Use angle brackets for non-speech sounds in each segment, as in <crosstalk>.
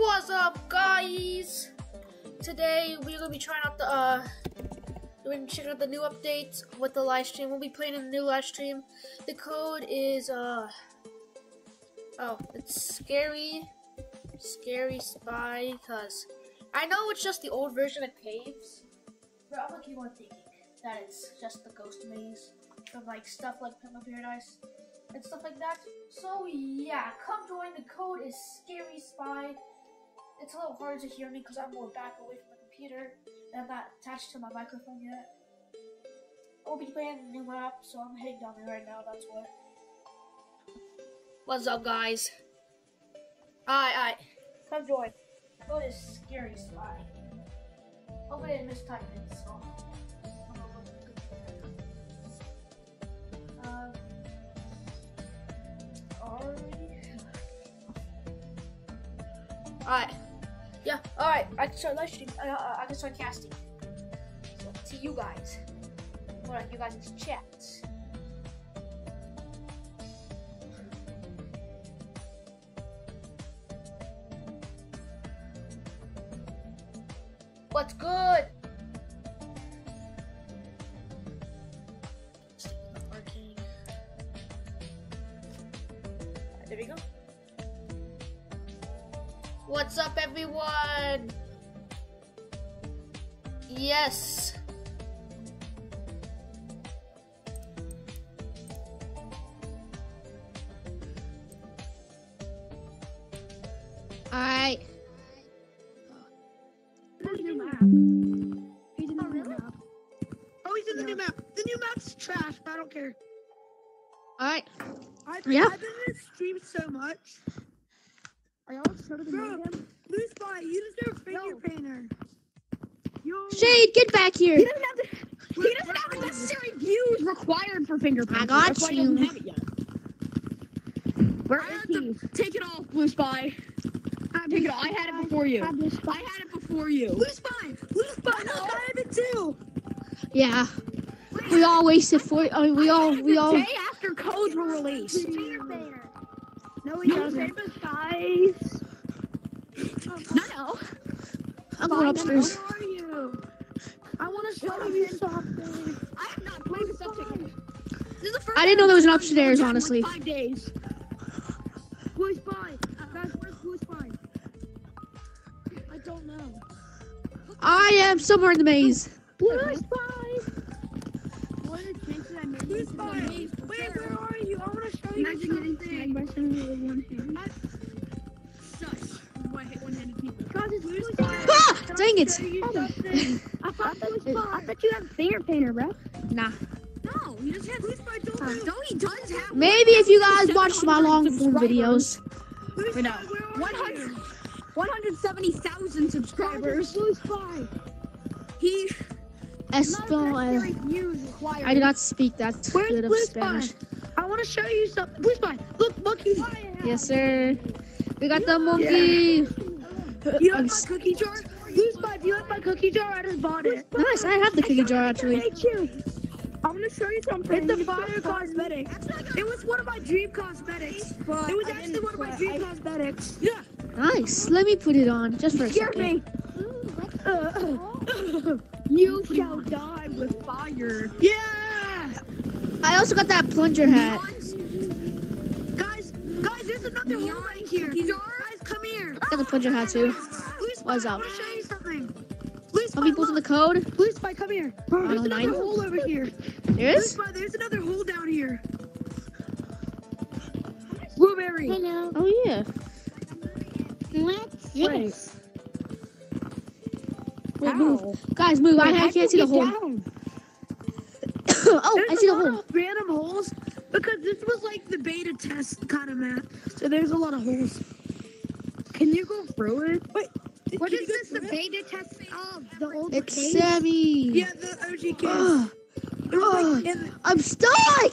What's up, guys? Today we're gonna be trying out the uh, we're gonna check out the new updates with the live stream. We'll be playing in the new live stream. The code is uh oh, it's scary, scary spy. Cause I know it's just the old version of Caves, but I'm gonna keep on thinking that it's just the Ghost Maze from like stuff like Penguin Paradise and stuff like that. So yeah, come join. The code is Scary Spy. It's a little hard to hear me because I'm more back away from the computer and I'm not attached to my microphone yet. I'll be playing a new map, so I'm heading down there right now. That's what. What's up, guys? Alright, alright. Come join. Code is Scary Spy. Hopefully I didn't mistype it, so. Um, Alright. Yeah, alright. I can start live stream. Uh, uh, I can start casting. So, to you guys. What you guys' chats. What's good? Required. I got That's why he you. doesn't have it yet. Where I is have he? Take it off, Blue Spy. Take it off. I had it before you. I I had it before you. Blue Spy, Blue Spy, no, I have it too. Yeah. We all wasted four. Uh, I mean, we all, we all. Day after codes were released. No, he doesn't. guys. No, no. I'm going upstairs. Where are you? I want to show you something. I have not played this update. I didn't know there was an time I've upstairs, played in, like, honestly. Five days. Blue Spy, guys, where's Blue Spy? I don't know. I am somewhere in the maze. Blue Spy. What are the chances I made Blue this Spy. in the maze for Wait, where are you? I want to show you Imagine getting something. snagged by someone with one hand. Shush. One-handed people. God, it's Blue Spy. Ah! Dang it. Show you something. I thought, <laughs> I thought you had finger painter, bro. Nah. No, he doesn't have Blue Spy. Don't Huh. do. No, he does have. Maybe if you guys watch my long form videos. Spy, Wait, no. 100. you? 170,000 subscribers. Blue Spy. He. Espel. I do not speak that Where's good of Blue Spy? Spanish. I want to show you something. Blue Spy. Look, monkey. Yes, sir. We got the monkey. You I'm like my cookie jar? Blue Spy, do you like my cookie jar? I just bought it. Nice. I have the cookie jar actually. Hate you. I'm gonna show you something. It's a fire cosmetic. It was one of my dream cosmetics. It was actually one of my dream cosmetics. Yeah. Nice. Let me put it on just for a Scared second. me. You shall die with fire. yeah. I also got that plunger hat. Guys, guys, there's another hole right here. Guys, come here. I got the plunger hat too. Blue Spy, What's I up? Want to show you something. Blue Spy, people's in the code. Blue Spy, come here. There's don't another mind. hole over here. There Blue. Spy, there's another hole down here. Blueberry. Hello. Oh yeah. Let's Yes. Wait, move. Guys, move. I, I can't see the hole. <coughs> oh, I see a the lot hole. of random holes because this was like the beta test kind of map. So there's a lot of holes. Can you go through it? Wait, What can is you this? The beta test of the old It's case? Sammy. Yeah, the OG case. Ugh, It like I'm stuck.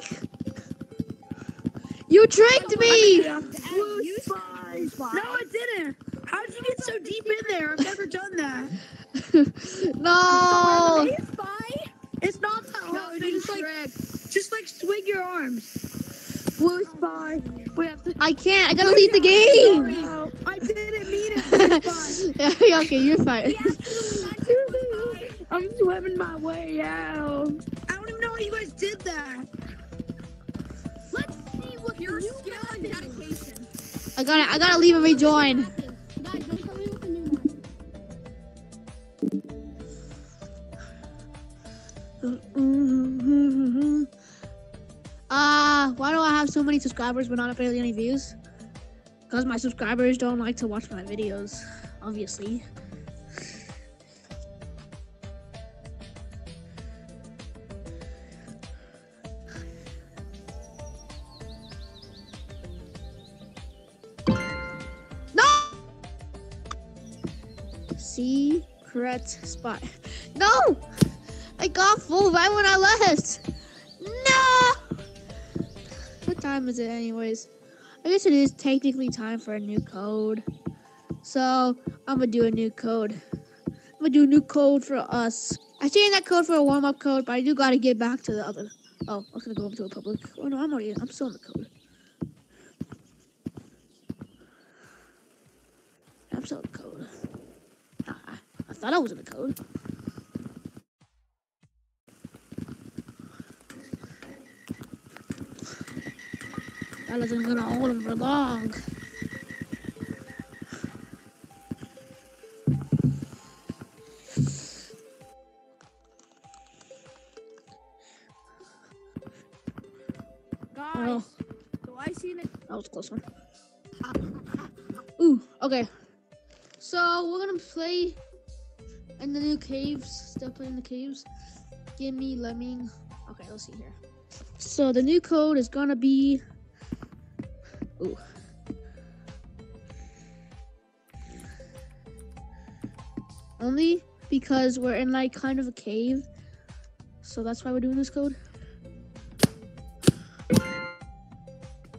You tricked me. You Spy. Spy. No, I didn't. How did you get so deep in there? I've never done that. <laughs> <laughs> no. Blue Spy? It's not that hard. No, so just like, just like swing your arms. Blue Spy. We have to. I can't. I gotta leave the game. No, I didn't mean it. <laughs> yeah, okay, you're fine. I'm swimming my way out. I don't even know how you guys did that. Let's see what your skill and dedication. I gotta, I gotta leave and rejoin. Many subscribers but not barely any views? Because my subscribers don't like to watch my videos, obviously. No! Secret spot. No! I got full right when I left. Time is it, anyways? I guess it is technically time for a new code. So I'm gonna do a new code. I'm gonna do a new code for us. I changed that code for a warm-up code, but I do gotta get back to the other. Oh, I was gonna go over to a public. Oh no, I'm already. I'm still in the code. I'm still in the code. Ah, I thought I was in the code. That isn't gonna hold him for long. Guys, Oh, I seen it. that was a close one. Ooh, okay. So we're gonna play in the new caves. Still playing the caves. Gimme lemming. Okay, let's see here. So the new code is gonna be. Ooh. Only because we're in like kind of a cave. So that's why we're doing this code.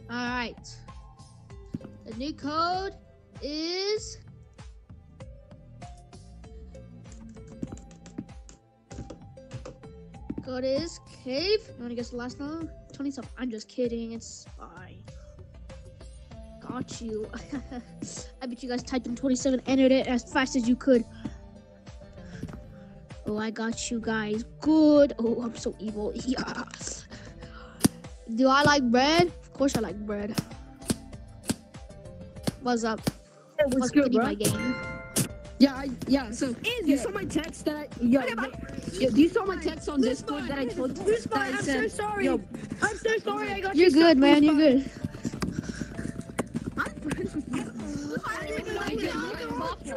Alright. The new code is code is cave. You wanna guess the last number? 27. I'm just kidding, it's fine. Got you. <laughs> I bet you guys typed in 27, entered it as fast as you could. Oh, I got you guys. Good. Oh, I'm so evil. <laughs> Yeah. Do I like bread? Of course I like bread. What's up? Hey, What's good, my game? Yeah, I, yeah. So you saw my text that I, yo, yo, yo, you saw my text on Discord that I told that I I'm said, so sorry. Yo, I'm so oh sorry. I got You're you stuck good, man. You're good.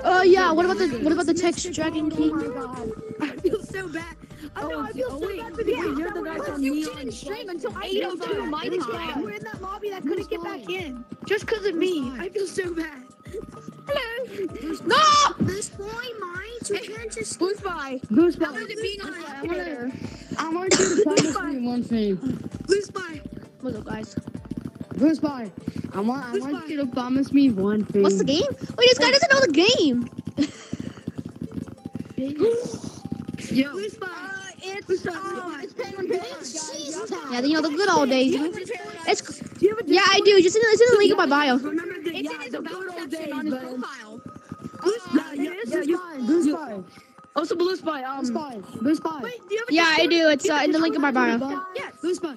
Oh yeah. What about the what about the text Dragon King? Oh I feel so bad. I know, I feel oh, so bad for the oh, Yeah, you're the guy from You didn't stream until 8:02 my time. We're in that lobby that couldn't get back in just because of me. I feel so bad. Hello. No! This boy can't just. Blue Spy. Blue Spy. How is it being on I want you to promise me one thing. Blue Spy. What's up, guys? Blue Spy. I want I want you to promise me one thing. What's the game? Wait, this guy doesn't know the game. <gasps> Yo. Blue Spy. it's. Uh, it's Penguin Pants. Yeah, you know the good old days. It's Do you have a yeah, I do. Just in, it's in the link in my bio. Remember the, It's yeah, in his the good old days, on his profile. Blue Spy. Yeah, yeah, you, Blue Spy. Also Blue Spy. Um, Blue Spy. Blue Spy. Wait, do you have a Yeah, I do. It's uh, in the link in my bio. Yes. Blue Spy.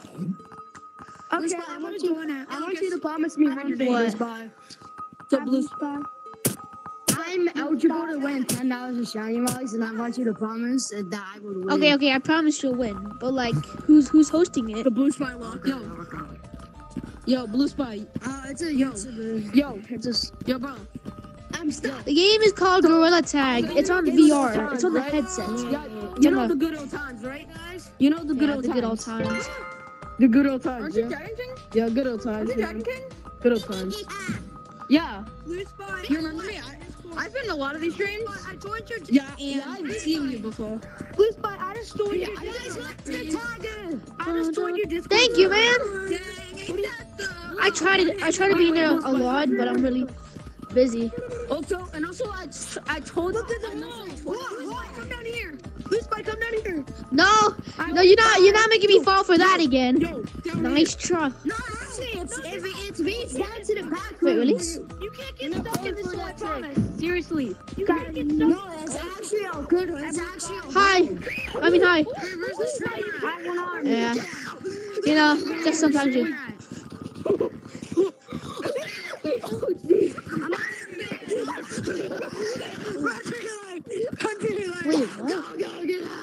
Okay, I want you. I want you to promise me one thing, Blue What? Spy. So Blue Spy. I'm eligible to win ten dollars of shiny mollies, and I want you to promise that I would win. Okay, okay. I promise you'll win. But like, who's who's hosting it? The Blue Spy locker. Yo. Yo, Blue Spy. Uh, it's a yo. Yo, it's just yo, bro. I'm stuck. The game is called Gorilla Tag. It's on VR. It's on the headset. Yeah, you know the good old times, right, guys? You know the good Yeah, old the times. good old times. The good old times. Aren't yeah. you Dragon King? Yeah, good old times. Aren't you yeah. Dragon King? Good old times. Yeah. Blue Spy. You remember me? I, I've been to a lot of these streams. I joined your. Yeah, yeah, I've seen you before. Blue Spy, I just joined Yeah, your I Discord. I just joined your Discord. Thank you, man. Dang, ain't that the- I try to I try to be in there a lot, but I'm really busy. Also, and also, I, I told Look at the wall. Come down here. Blue Spy, come down here. No, no, you're not you're not making me fall for that again. Yo, down Nice try. No, actually, it's it's it's being sensitive back. Wait, really? You can't get stuck in this one. I promise. Seriously. seriously. You Guys, can't get no, it's actually a good one. It's actually a Hi. I mean, hi. Where's the streamer? I one arm. Yeah. You know, just sometimes you. <laughs> Wait, what?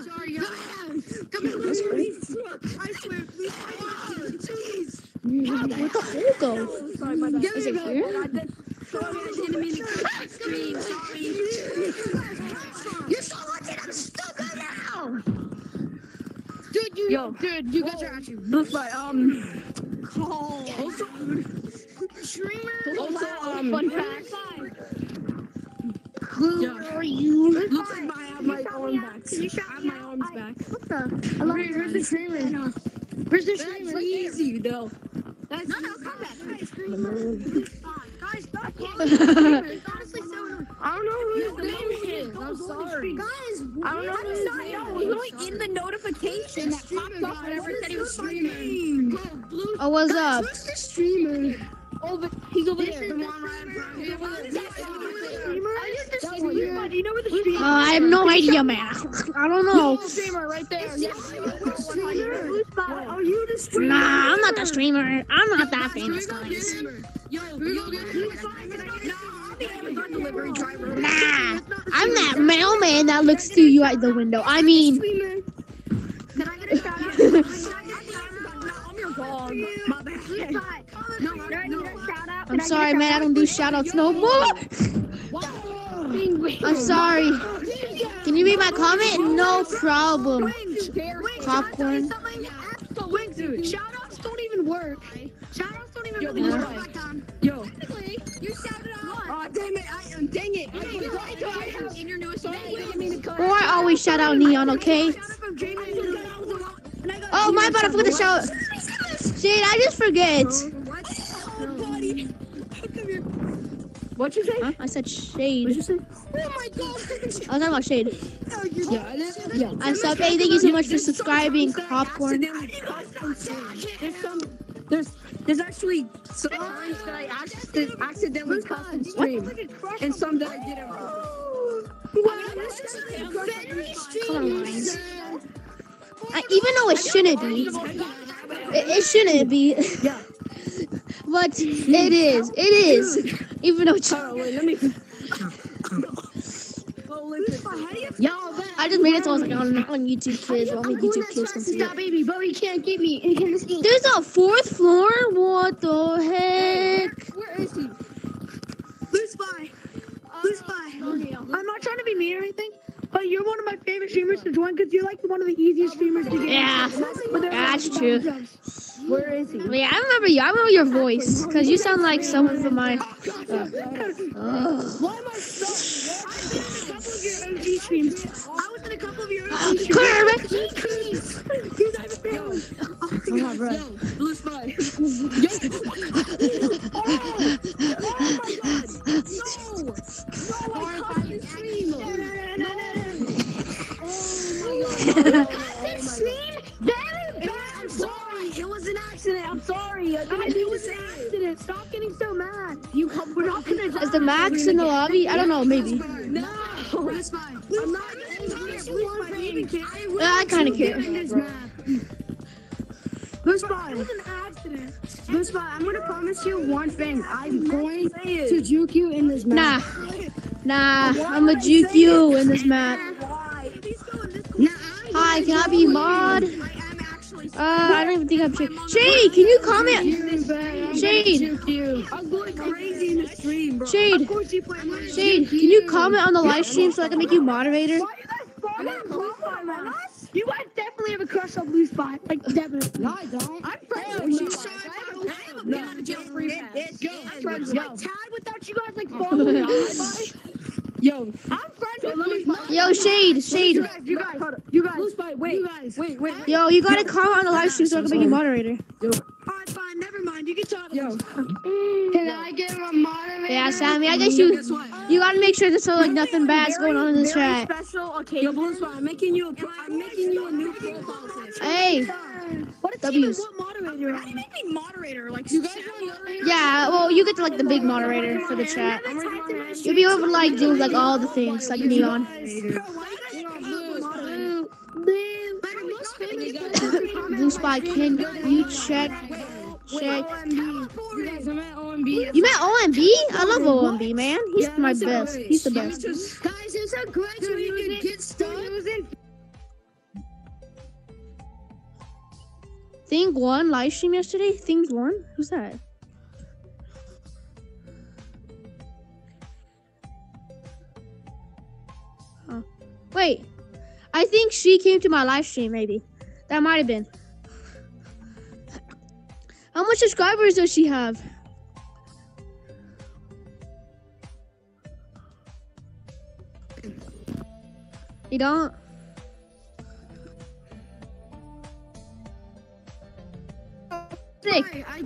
Sorry, guys. Come here, That's great. I swear, please. Jeez. Where'd the hole go? Sorry, my bad. Is it here? You're so lucky I'm stuck right now. Dude, you, Yo. dude, you guys are actually Look like um. also streamer. Also, um, fun fact. Who are you? Looks like I have my arm back. I have my arms back. What the? Where- Where's the streamer? Where's the That's streamer? easy, though. That's No, no, come back. Guys, streamer. Guys, stop. Guys, Honestly, so I don't know who his name is. I'm sorry. Guys, I don't know what who is his that? name No, it was was in the notification that popped up whenever it said he was streaming. oh, what's up? Who's the streamer? Over, he's over there. The one right in front. streamer. He's over there. Is that He's the streamer? That Are you the streamer? you know where the streamer Uh, I have no idea, man. I don't know. The streamer right there. It's Are you the streamer? Nah, I'm not the streamer. I'm not that famous, guys. streamer. Yo, yo, yo, yo. Delivery driver. Nah, I'm that mailman that looks through you at the window. I mean, Can I get a shout? I'm your dog. My bad. No, no, no. I'm sorry, man. I don't do shout outs no more. <laughs> I'm sorry. Can you read my comment? No problem. Popcorn. Wait, dude. Shout outs don't even work. Shout outs don't even Yo, really work. is Back down. Yo. You shouted out. Oh, dang it. I, um, dang it. In your newest Sorry, I didn't mean to cut. Or I always shout out Neon, okay? Oh, my bad. I forgot to shout. Shade, I just forget. What you say? Huh? I said shade. What'd you say? Oh my god. I was talking about shade. Yeah, I didn't- yeah. I suck. Hey, thank you so much for subscribing, popcorn. There's some. There's there's actually some times that I accident, accidentally custom stream, and some that I didn't. Come on, lines. I, even though it shouldn't be, it, it shouldn't be, Yeah. <laughs> but it is. It is. Even though wait, let me. Y'all, I just made it so I was like on, on YouTube Kids. I'll make YouTube Kids Stop, baby, but he can't get me. He. There's a fourth floor. What the heck? That's true. Where is he? Yeah, I remember you. I remember your voice because you sound like someone from my. Ugh. Why am I so? I was in a couple of your OG streams. I was in a couple of your OG streams. Rick. Dude, I have a family. Oh my god. Yo, blue <laughs> spy. Yo. Nah. I'm a juke you in this map. Hi, can I be mod? Uh, I don't even think I'm Shade. Shade, can you comment? Shade, I'm going crazy in the stream, bro. Shade. Of course you play my Shade, can you comment on the live stream so I can make you moderator? You guys following Blue Spy, man? You guys definitely have a crush on Blue Spy. Like, definitely. No, I don't. I'm friends with Blue Spy. No, I'm friends with Yo. Tad without you guys, like, <laughs> following Blue Spy. Yo, I'm friends with Blue Yo, Shade, Shade. You guys, you guys, you guys. Blue Spy, wait, you guys. wait, wait. Yo, you gotta comment on the live stream so I can make you moderator. Alright, fine, never mind. You can talk. Yo, Can I get a moderator? Yeah, Sammy, I guess you you gotta make sure there's like nothing bad's going on in this very chat. special occasion. Yo, Blue Spy, I'm making you a, I'm making you a new profile picture. Hey, What a team and W's. what moderator moderator. How do you make me moderator? Like, You guys chat don't moderator? Yeah, well, you get to like the big moderator for the chat. You'll be able to like do like all the things like Neon. Bro, why you guys have blue, a blue. Blue. Like, the most famous Blue Spy, can you check check? You guys, I'm at OMB. You met OMB? I love OMB, man. He's my best. He's the best. Guys, it's a glitch where you can get stuck. Thing one live stream yesterday. Thing one. Who's that? Wait. I think she came to my live stream. Maybe that might have been. How much subscribers does she have? You don't. Sick. I.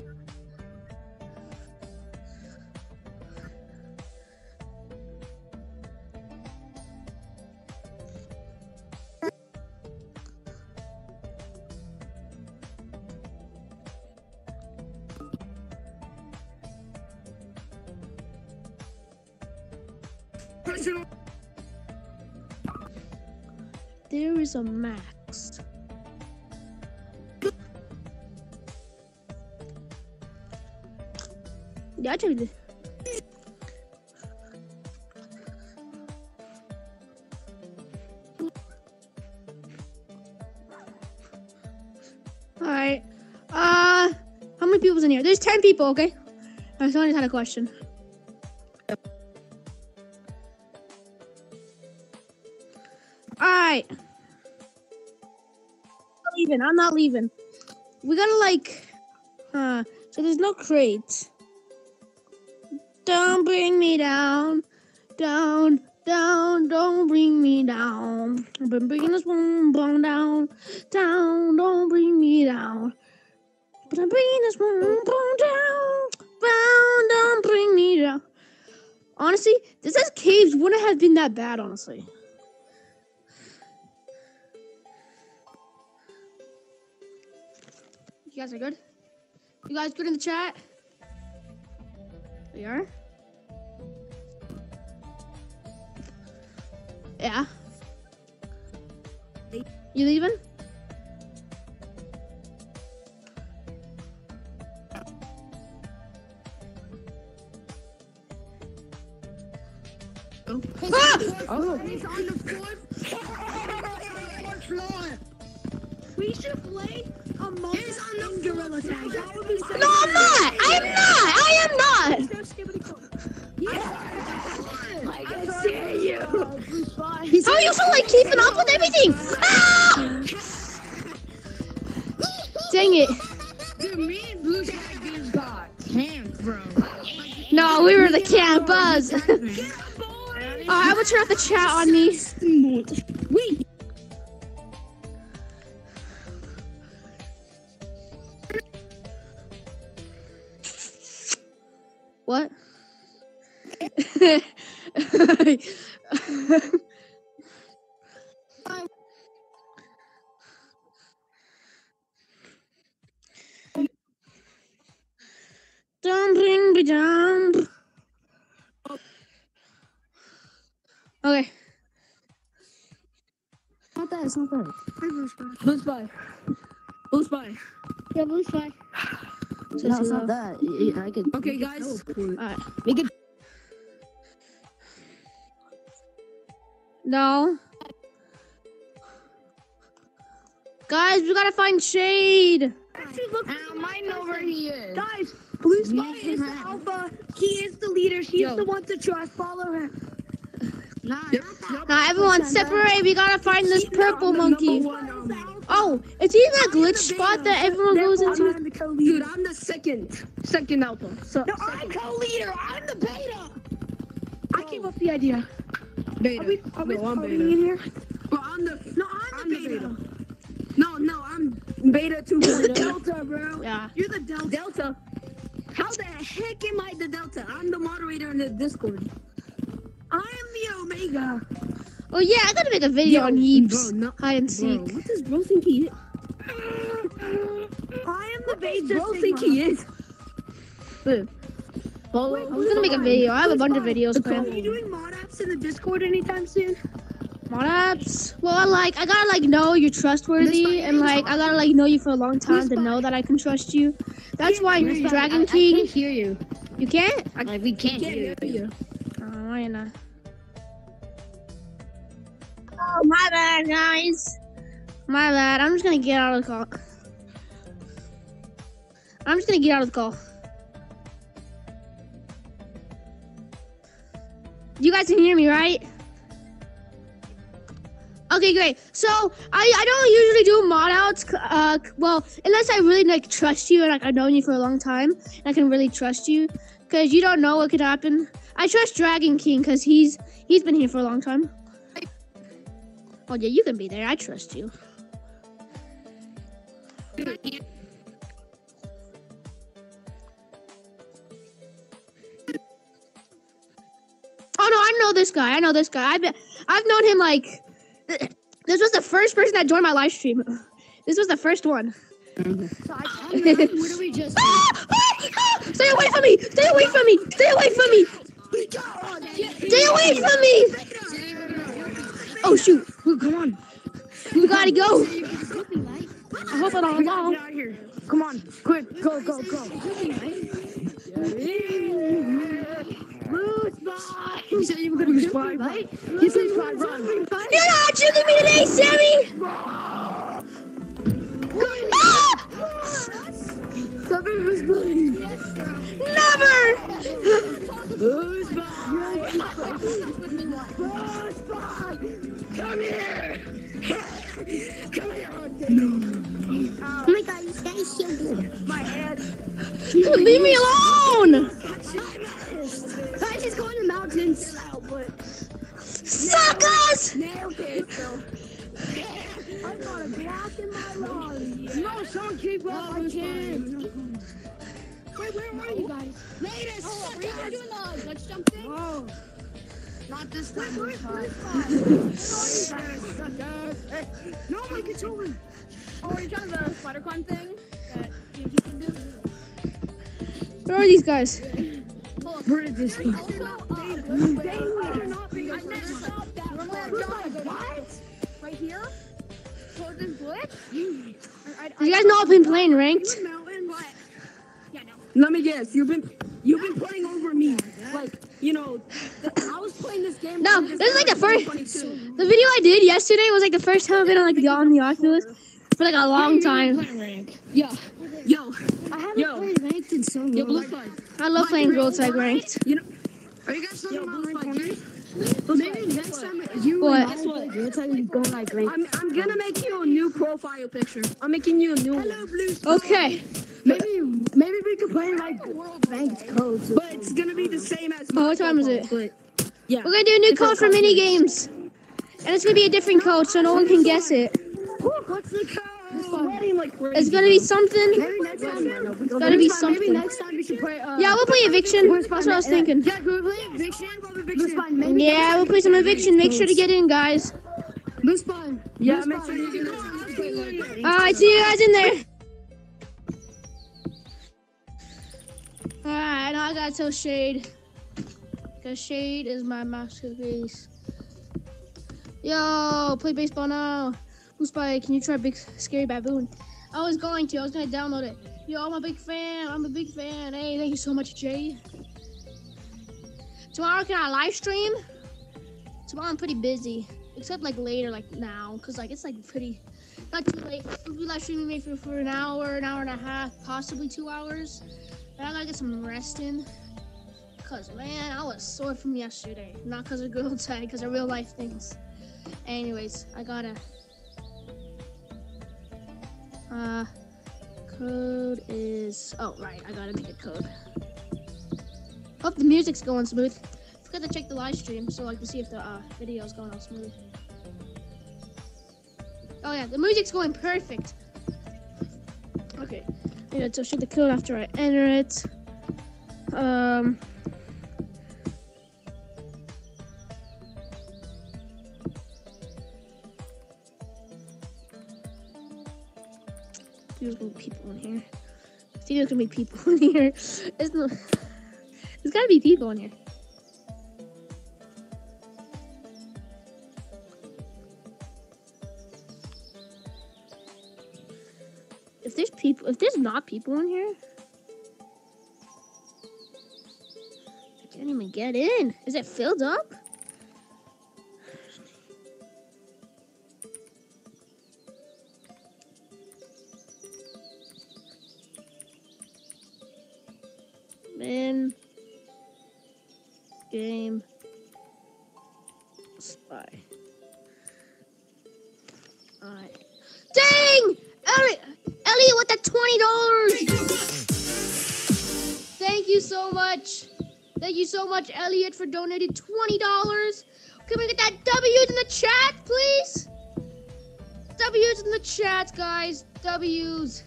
There is a max. It. Alright. Uh how many people's in here? There's ten people, okay? I just had a question. Alright. I'm not leaving. I'm not leaving. We gotta like uh so there's no crates. Bring me down. Down, down, don't bring me down. I've been bringing this one bomb down. Down, don't bring me down. But I'm bringing this one bomb down. Down, don't bring me down. Honestly, this as caves wouldn't have been that bad, honestly. You guys are good? You guys good in the chat? We are? Yeah. You leaving? Ah! Oh, He's on the fourth, floor. We should play Among Us in Gorilla Tag. That would be so No, I'm not! I am not! I am not! How are you so like keeping up with everything? Ah! Dang it. dude, me and Blue Sky just got camped, bro. No, we were the camp buzz. <laughs> oh, I will turn off the chat on me. Wait, What? <laughs> <laughs> Don't bring me down. Okay. not that. It's not that. Blue Spy. Blue Spy. Yeah, blue spy. No, it's not that. I could. Okay, guys. Alright. Make it. No. Guys, we gotta find shade. Actually, look. Ow, mine over here. Guys, Blue Spy is the alpha. He is the leader. He's Yo. the one to trust. Follow him. <sighs> Nah, Now everyone separate. We gotta find this purple monkey. Oh, it's even that glitch spot that everyone goes into. I'm the dude, I'm the second, second alpha. So, No, I'm co-leader. I'm the beta. I oh. came up with the idea. beta. Are we, are we no, I'm beta. in here? Bro, I'm the. No, I'm, I'm the the beta. beta. No, no, I'm beta You're the 2.0. Delta, bro. Yeah. You're the Delta. Delta. How the heck am I the Delta? I'm the moderator in the Discord. I am the Omega. Oh yeah, I gotta make a video Yo, on Heaps. bro, no- Hide and Bro, seek. what does bro think he is? I am the they both think he is. I'm gonna make a video. I have a bunch of videos Are you doing mod apps in the Discord anytime soon? Mod apps? Well, like I gotta like know you're trustworthy, and like I gotta like know you for a long time to know that I can trust you. That's why you're Dragon King. hear you. You can't. Like we can't, hear you. Oh, why not? Oh, my bad, guys. My bad. I'm just gonna get out of the call. I'm just gonna get out of the call. You guys can hear me, right? Okay, great. So I, I don't usually do mod outs. Uh, well, unless I really like trust you and like I've known you for a long time, and I can really trust you, because you don't know what could happen. I trust Dragon King because he's he's been here for a long time. Oh yeah, you can be there. I trust you. Oh no, I know this guy. I know this guy. I've been, I've known him like. This was the first person that joined my live stream. <laughs> This was the first one. What do we <laughs> just? Ah! Ah! Ah! Stay away from me! Stay away from me! Stay away from me! Stay away from me! Oh shoot! Come on. We gotta go. I hope I don't fall. Get out here. Come on. Quick. Go, go, go. Lose by. He said you were gonna lose by. Right? He said by. Run. You're not choosing me today, Sammy. Ah! Something was good. Never. Lose by. Lose by. Come here. Come here. No. Oh my god, you guys so good. My head. Leave me alone. I just go in the mountains. Suckers. Nailed it. I got a block in my lawn. No, someone keep up my chin. Wait, where are you guys? Later, oh, we're gonna do the let's jump thing. Oh. Not this time. Wait, No, my controller. Oh, are you trying the uh, spider climb oh, thing that you can do? Where are these guys? Where did this go? Also, uh, They are not I messed up that. What? right here. Towards this bush. I, I, You guys know I've been playing ranked. Mountain. What? Yeah, no. Let me guess. You've been you've been playing over me. Like you know, I was playing this game. No, this is like the first- The video I did yesterday was like the first time I've been on like the on the Oculus for like a long time. Yo, yo, I haven't Yo. played ranked in so long. yo, blue flag. I love playing World Tag ranked. You know, are you guys talking Yo, about blue ranked flag. corners? Maybe next time you What? and guess what? You're telling me go like I'm, I'm gonna make you a new profile picture. I'm making you a new Hello, one. Okay. Maybe maybe we could play like world ranked codes, but it's gonna be the same as. Oh, what time is it? But yeah, We're gonna do a new code for mini games. And it's gonna be a different code so no one can guess it. What's the code? Like. It's gonna be something. Maybe next time. It's gotta be Next Maybe something. next time we should play. Uh, Yeah, we'll play eviction. That's what I was thinking. Yeah, can we play eviction? Eviction. Yeah, we'll play some eviction. Make sure to get in, guys. Blue spawn. Yeah, make sure you do that. Alright, see you guys in there. Alright, now I gotta tell Shade. Because Shade is my masterpiece. Yo, play baseball now. Blue Spy, can you try Big Scary Baboon? I was going to. I was gonna download it. Yo, I'm a big fan. I'm a big fan. Hey, thank you so much, Jay. Tomorrow, can I live stream? Tomorrow, I'm pretty busy. Except like later, like now, because like it's like pretty not too late. We'll be live streaming maybe for, for an hour, an hour and a half, possibly two hours. But I gotta get some rest in. Cause man, I was sore from yesterday. Not cause of girl tag, cause of real life things. Anyways, I gotta uh code is oh right, I gotta make a code. Hope the music's going smooth. Forgot to check the live stream so like to see if the uh, video's going all smooth. Oh yeah, the music's going perfect. Okay, yeah, so show the code after I enter it. Um. There's gonna be people in here. See, there's gonna be people <laughs> in here. There's no. There's gotta be people in here. If there's people, if there's not people in here, I can't even get in. Is it filled up? Man. Game. Spy. Alright. Dang! Elliot, Elliot with the twenty dollars. Thank you so much. Thank you so much, Elliot, for donating twenty dollars. Can we get that W's in the chat, please? W's in the chat, guys. W's.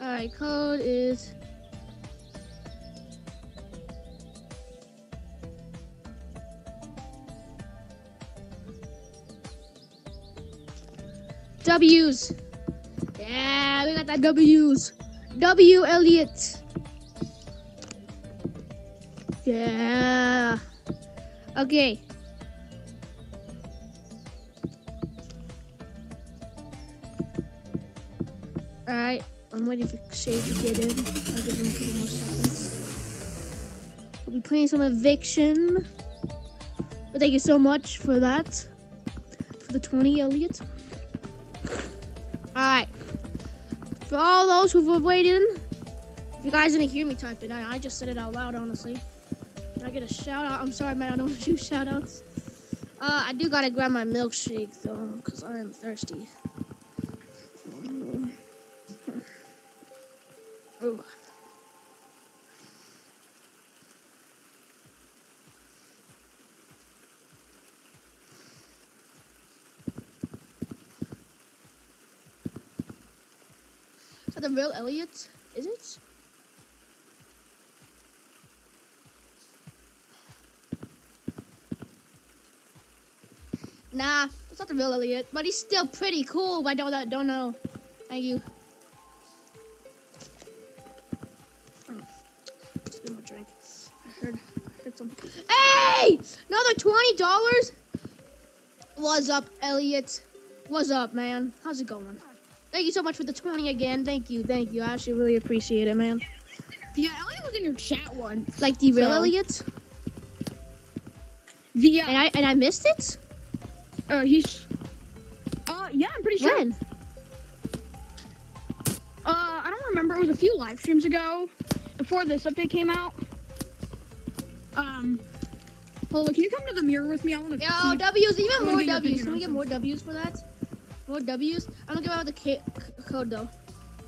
Alright, code is W's. Yeah, we got that W's. W Elliot. Yeah. Okay. Alright, I'm waiting for Shade to get in. I'll give him a couple more seconds. We'll be playing some eviction. But thank you so much for that. For the 20, Elliot. For all those who've waiting, if you guys didn't hear me type it, I, I just said it out loud, honestly. Can I get a shout out? I'm sorry, man, I don't <laughs> do shout outs. Uh, I do gotta grab my milkshake, though, because I am thirsty. Ooh. Real Elliot? Is it? Nah, it's not the real Elliot, but he's still pretty cool. I don't, don't know. Thank you. I I. Hey! Another twenty dollars. What's up, Elliot? What's up, man? How's it going? Thank you so much for the 20 again. Thank you, thank you. I actually really appreciate it, man. Yeah, Elliot was in your chat once. Like the real So- Elliot? The And uh, I and I missed it? uh he's uh yeah, I'm pretty sure. When? Uh, I don't remember. It was a few live streams ago, before this update came out. Um, on, can you come to the mirror with me? I want to. Yo, W's, even more W's. Can we get more W's for that? More W's? I'm gonna give out the c- code though.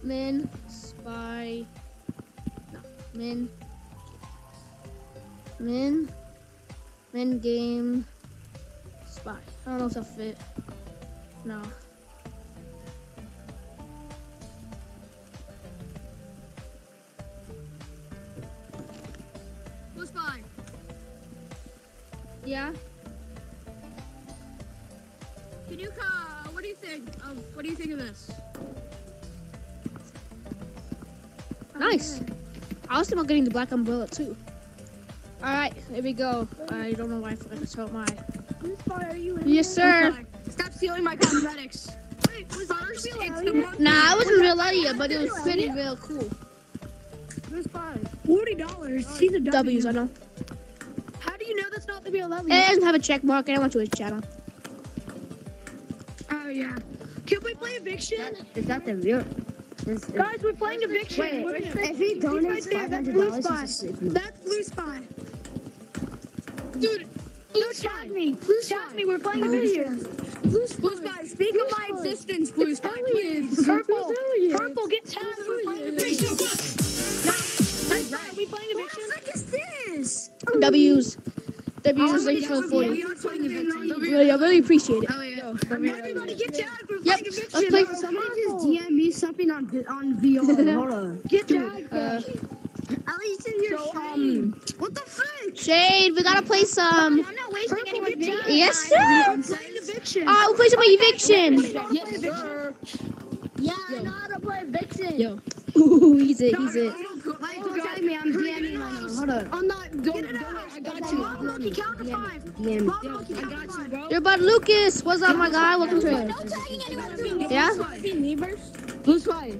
Min spy. No. Min. Min. Min game. Spy. I don't know if that'll fit. No. Who's fine? Yeah. Can you what do you think of what do you think of this? Nice. I was thinking about getting the black umbrella too. All right, here we go. I don't know why I forgot to tell my. Who's fine? Are you? Yes, sir. Stop stealing my cosmetics. Wait, was First, it's the. Nah, it wasn't real Elliot, but it was pretty real cool. Who's fine? Forty dollars. He's a W. W's, I know. How do you know that's not the real W? It doesn't have a check mark, and I went to his channel. Yeah. Can we play eviction? Is that the real? Is, is, Guys, we're playing eviction. wait, What is it? if he donates right there, five that's blue dollars, spot. he's a sick man. That's blue spot. Dude, blue tag me. Blue tag me. We're playing eviction. Blue spot. Blue spot. Speak of my existence, blue spot, please. Purple. Purple, get tagged. We're playing eviction. That's right. We playing eviction? What the fuck is this? W's. W's, oh, thank you for the 40. We are playing eviction. Really, I really appreciate it. Everybody get tagged. We're Yep, playing eviction. let's play- Somebody just DM me something on on VR. Hold on. Get tagged. Uh, At least in your So, stream. What the fuck? Shade, we gotta play some. I'm not wasting any good time. Yes, sir. I'm playing eviction. Oh, we'll play some eviction. Yes, sir. Yeah, I know how to play Vixen. Yo. <laughs> Ooh, he's it. He's it. Like, don't tag me. I'm DMing right now. Hold up. I'm not. Don't. Don't. I got you. Bob Loki, count to five. Bob Loki, count to five. You're about Lucas. What's up, my guy? Welcome to it. Yeah. Blue spy.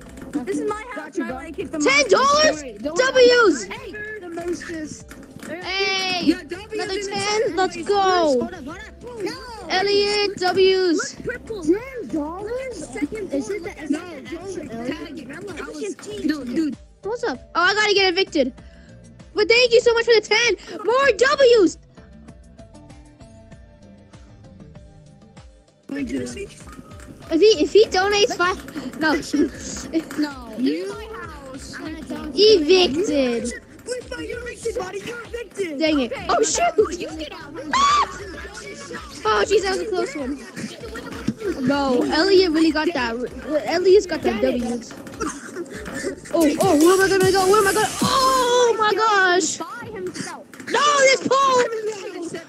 This is my house. You, I kick them Ten dollars. W's. Hey, the mostest. Hey. Yeah, Another is in the ten. Let's go. Hold up. Hold up. No. Elliot W's. Purple. Ten dollars? Second Is it the? Is No, that the Joe, tag? I I was- was, dude, dude. What's up? Oh, I gotta get evicted. But thank you so much for the ten. More W's. If he if he donates five, no, <laughs> <laughs> No. You. my house. I'm evicted. Wait, no, you're evicted, buddy. You're evicted. Dang it! Oh shoot! You get out. <laughs> Oh jeez, that was a close one. No, Elliot really got that. Elliot's got that W. Oh, oh, oh where am I gonna go? Where oh am I gonna? Oh my gosh! By himself. No, this pole!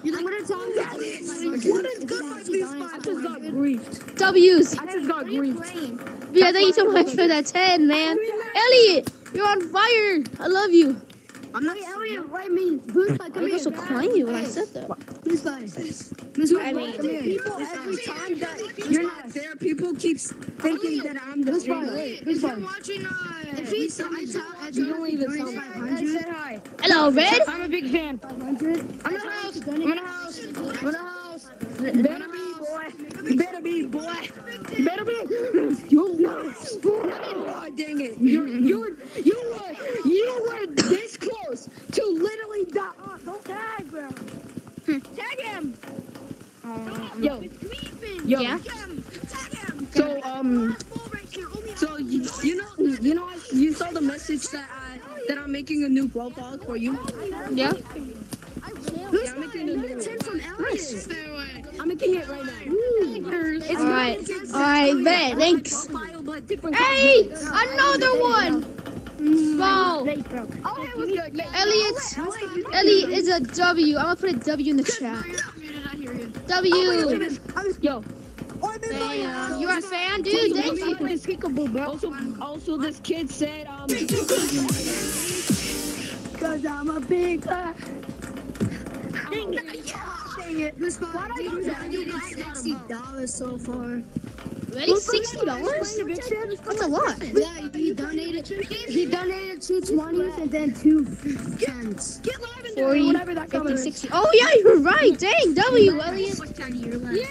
I'm gonna tell you. What is good by these I just got griefed. W's. I just got griefed. Yeah, thank you so much for that 10, man. Elliot, you're on fire. I love you. I'm not Elliot. Wait, me. Who's like? I got so quiet when I said that. Who's like? Miss I mean- people every time that you're not there, people keep thinking that I'm the streamer. If you're watching, uh, if he's, I tell, I you don't even tell 500. hi. Hello, Red. I'm a big fan. 500. I'm in a house. I'm in a house. I'm in a house. Better be, boy. Better be, boy. Better be. You know. Oh, dang it. You're, you're, you were, you were this close to literally die. Oh, don't tag, bro. Tag him. Yo. Yo. Yeah? So, um, so you, you know, you know, you saw the message that I, that I'm making a new profile for you. Yeah. Yeah, I'm making a new. Nice. I'm making it right now. It's All right. All right, bet. Thanks. profile, but different. Hey, another one. Wow. Oh, it was good. Elliot, Elliot is a W. I'm gonna put a W in the chat. W. Yo. Damn, you're a fan, dude. Thank you. Also, also, this kid said, um, cause I'm a big. Uh, Dang it. This Why don't you sixty dollars so far? Ready? Sixty dollars? That's a lot. Yeah, he donated. He donated two twenties and then two tens. Get live and 40, whatever that 50, 60. Oh yeah, you're right. Dang, W, Elliot. Yeah.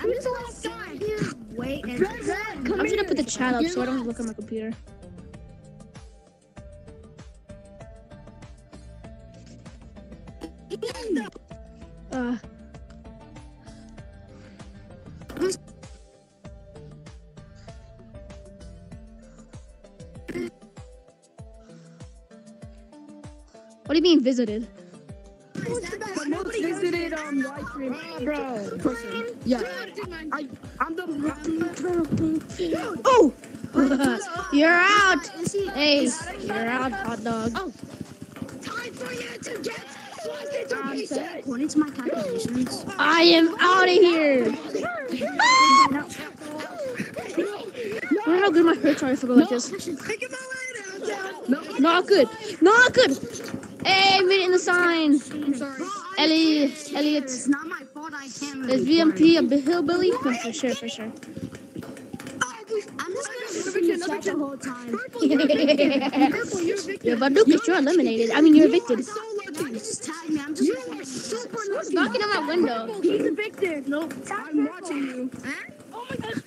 I'm just outside. Wait and I'm just gonna put the chat up so I don't look at my computer. Uh. What do you mean visited? The most visited um live stream, bro. Person. Yeah. I I'm the. Oh! <laughs> you're out! Hey, you're out, hot dog. Time for you to get. According to my calculations. I am out of here! I wonder how good my hurts are if I go like this. Not good. Not good. Hey, it in the sign. Elliot, Elliot, It's not my fault. I can't. is VMP a hillbilly? For for sure, for sure. I'm just gonna the whole time. yeah, Lucas, you're eliminated. I mean, you're evicted. Lucky. Knocking on my window. He's evicted. Nope. I'm watching you. Huh? Oh my gosh.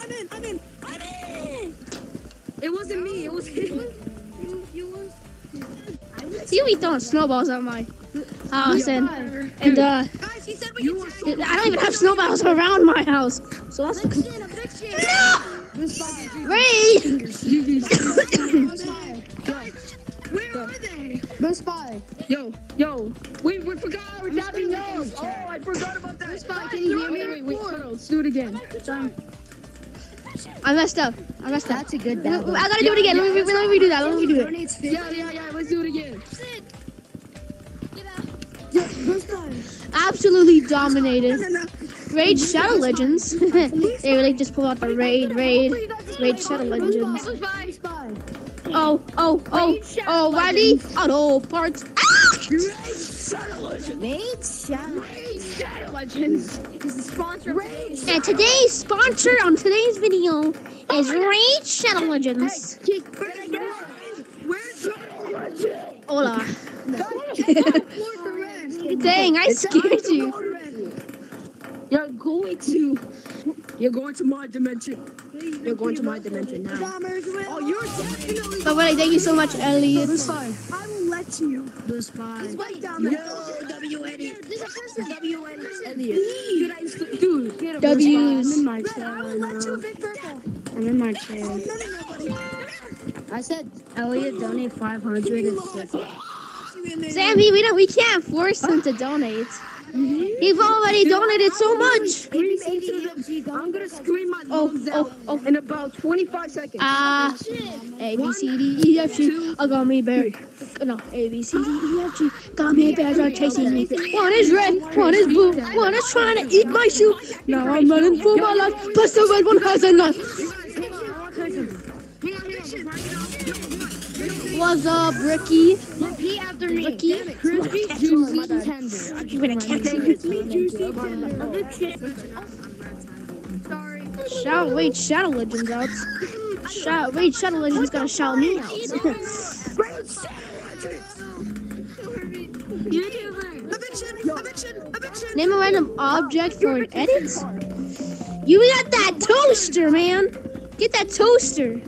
I'm in. I'm in. I'm in. It wasn't me. It was him. You, you was. You be throwing snowballs at my house and and uh, Guys, he said we can tag. I don't even have snowballs around my house. So that's Eviction, eviction. no. Ray. <laughs> <laughs> Where are they? The spy. Yo, yo. Wait, we forgot our tapping nose. Oh, I forgot about that. Spy, can you hear me? Wait, wait, hold on. Let's do it again. I messed up. I messed up. That's a good I gotta do it again. Let me, let me do that. Let me do it. Yeah, yeah, yeah. Let's do it again. Absolutely dominated. Raid Shadow Legends. <laughs> they really just pulled out the raid, raid. Raid Shadow Legends. Blue spy. spy. Oh, oh, oh, oh, Riley. Auto parts. Ah! Raid Shadow. Legends is the sponsor. of Raid And today's sponsor on today's video is Raid Shadow Legends. Where's Shadow Legends? Hola. <laughs> Dang, I scared you. You're going to. You're going to my dimension. You're going to my dimension now. Oh, you're definitely. But wait, thank you so much, Elliot. I will let you. The spy. He's right down there. Yo, W Eddie. There's a person. W Eddie. Elliot. Dude, I just, dude. Get him. W's. I'm in my chair I will let you. Big Purple. I'm in my chair. No, no, no. I said, Elliot, donate 500 and Sammy, we don't, we can't force him to donate. He's already donated so much. Scream into the, I'm gonna scream my Oh, lungs oh, out oh. in about 25 seconds. Ah, A B C D E F G. A gummy bear. No, A B C D E F G. Gummy bears are chasing me. One is red, one is blue, one is trying to eat my shoe. Now I'm running for my life. Plus the red one has a knife. What's up, Ricky? Repeat after me. Ricky? Crispy, juicy, tender. Wait, I can't see. Crispy, juicy, tender. Sorry. Shout, wait, Shadow Legends out. Shout, wait, Shadow Legends gonna shout me out. Name a random object for an edit. You got that toaster, man. Get that toaster.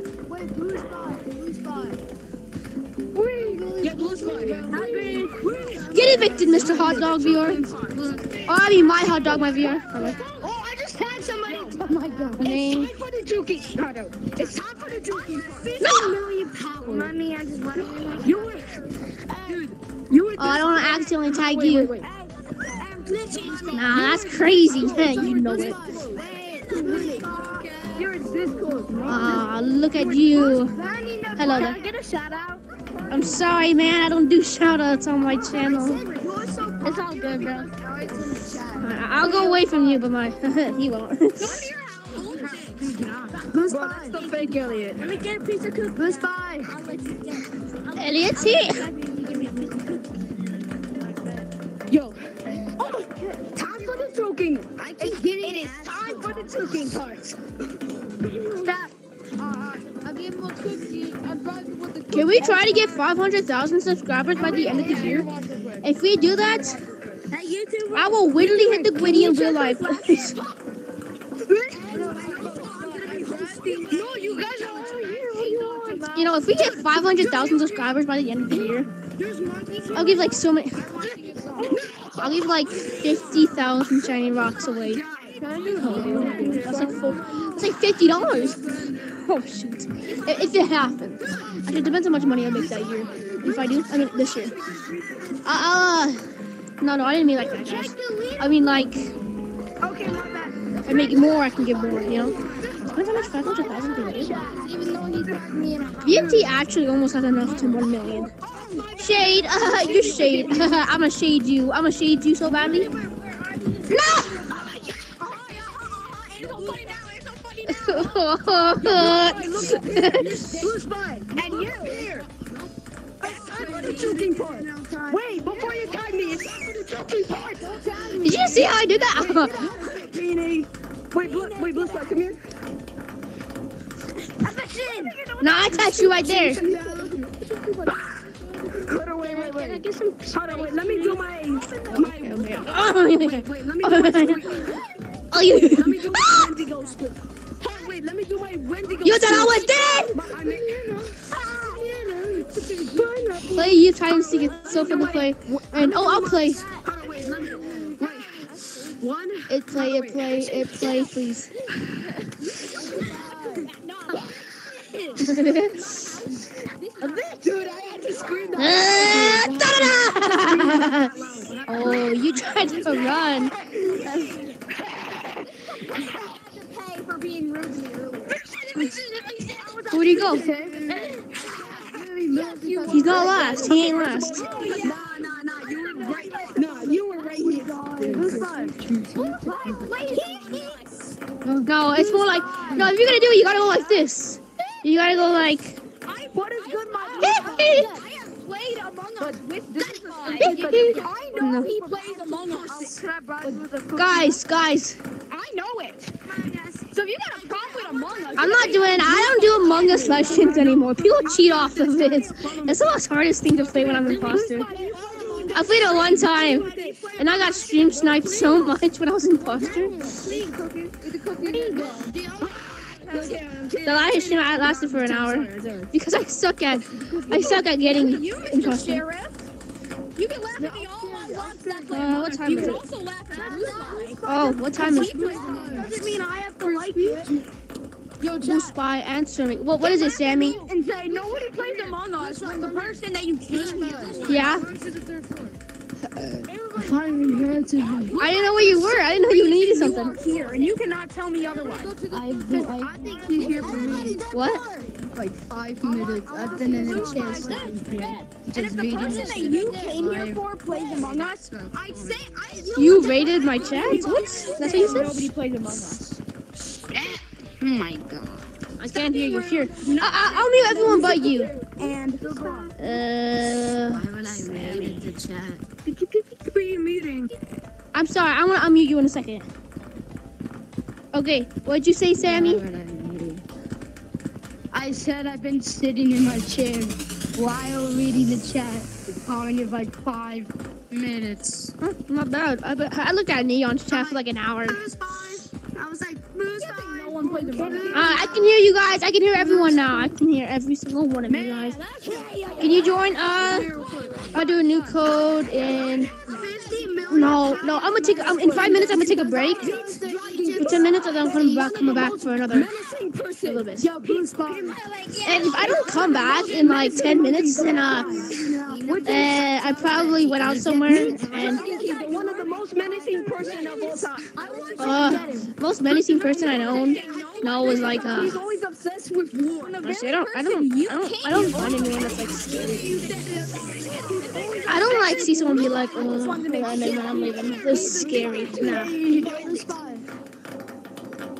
Get blue spy. Get evicted, Mr. Hot Dog viewer. Oh, I mean my hot dog, my viewer. Oh, I just had somebody. Oh my god. Name. Time for the Juki. Shut up. It's time for the Juki. No! million power. Mommy, I just want to. You were, dude. You were. Oh, I don't want to accidentally tag wait, you. Wait, wait. Nah, that's crazy. <laughs> you know it. You're in Discord. Ah, look at you. Hello Can I get a shout out? I'm sorry, man. I don't do shoutouts on my channel. It's all good, bro. I- I'll go away from you, but my <laughs> he won't. Bro, that's the fake Elliot. Let me get a piece of cookie. Blue spy. Elliot's here. Yo. Oh my god. Time for the choking. I keep getting it. is time for the choking part. Stop. Can we try to get 500,000 subscribers by the end of the year? If we do that, I will literally hit the Griddy in real life. <laughs> You know, if we get 500,000 subscribers by the end of the year, I'll give like so many. <laughs> I'll give like 50,000 shiny rocks away. That's like four, that's like fifty dollars. Oh shoot! If, if it happens, actually, it depends how much money I make that year. If I do, I mean this year. Uh, uh no, no, I didn't mean like that. guys. I mean like, Okay, not bad. if I make more, I can give more. You know, depends how much five hundred thousand can do. Even though he's got me in a house. BFT actually almost has enough to one million. Shade, <laughs> uh, you're shade. <laughs> I'ma shade you. I'ma shade you so badly. No! And you here. It's time for the choking part. Wait, before you tag me, it's time for the choking part. Did you see how I did that? Beanie. Wait, blue, wait, blue spy, come here. no, I touched you right there. On, wait, wait, wait. Hold on, wait. Let me do my my. Oh, Wait, let me do my. Let me do my squeak. Hold on, wait. Let me do my Wendigo. You thought I was dead? Play you try and seek it's so fun to play. And oh, I'll play. Hold on, wait. Let me. Wait. One. It play, it play, it play, please. Dude, I had to scream that. <laughs> <laughs> Oh, you tried to run. Pay for being rude to me earlier. Where'd he go? He's not last. He ain't last. Nah, nah, he, he, No, it's more like no. If you're gonna do it, you gotta go like this. You gotta go like. What is good, my played Among Us with this guy. I know he plays Among Us. Guys, guys, I know it. So if you got a problem with Among Us, I'm not doing. I don't do Among Us live anymore. People cheat off of it. It's the most hardest thing to play when I'm imposter. I played it one time, and I got stream sniped so much when I was imposter. The live stream I lasted for an hour because I suck at. I suck at getting imposter. You can laugh at me all I want. That's like Uh, what time you is it? also laugh at Blue Spy. Oh, what time is Doesn't mean I have to like it. Yo, Blue Spy answering? What? What is it, Sammy? And say nobody plays Among Us when the person that you use. Yeah. Finally here to you. I didn't know where you were. I didn't know you needed something. Here, and you cannot tell me otherwise. I've been, I think he's here for me. What? Like five minutes. I've been in a chance. And if Just the reading person that you came here for plays Among Us, I say I You raided my chat? What? That's what you said? Nobody plays Among Us. Oh my god. I can't hear you. Here. I, I, I'll mute everyone but you. And Uh, Why would I read the chat? who are you muting? I'm sorry. I want to unmute you in a second. Okay. What'd you say, Sammy? I said I've been sitting in my chair while reading the chat, calling it like five minutes. Huh, not bad. I, I looked at Neon's chat for like an hour. Uh, I was like, No one plays Among Us. I can hear you guys. I can hear everyone now. I can hear every single one of you guys. Can you join? Uh, I'll do a new code in. No, no. I'm gonna take. Um, in five minutes, I'm gonna take a break for ten minutes, and then I'm coming back, coming back for another a little bit. And if I don't come back in like ten minutes, then uh, uh I probably went out somewhere and One of the most menacing person of all time. most menacing person I know know was like uh. He's always obsessed with war. Honestly, I don't, I don't, I don't, I don't find anyone that's like scary. I don't like see someone be like, oh, and then I'm leaving. It's scary. Nah.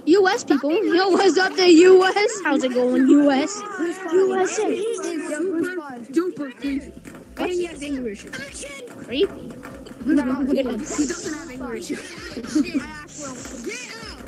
U.S. people, yo, what's up, the U.S.? How's it going, U.S.? USA. Super creepy. And he has English. Creepy. No, he doesn't have English. <laughs>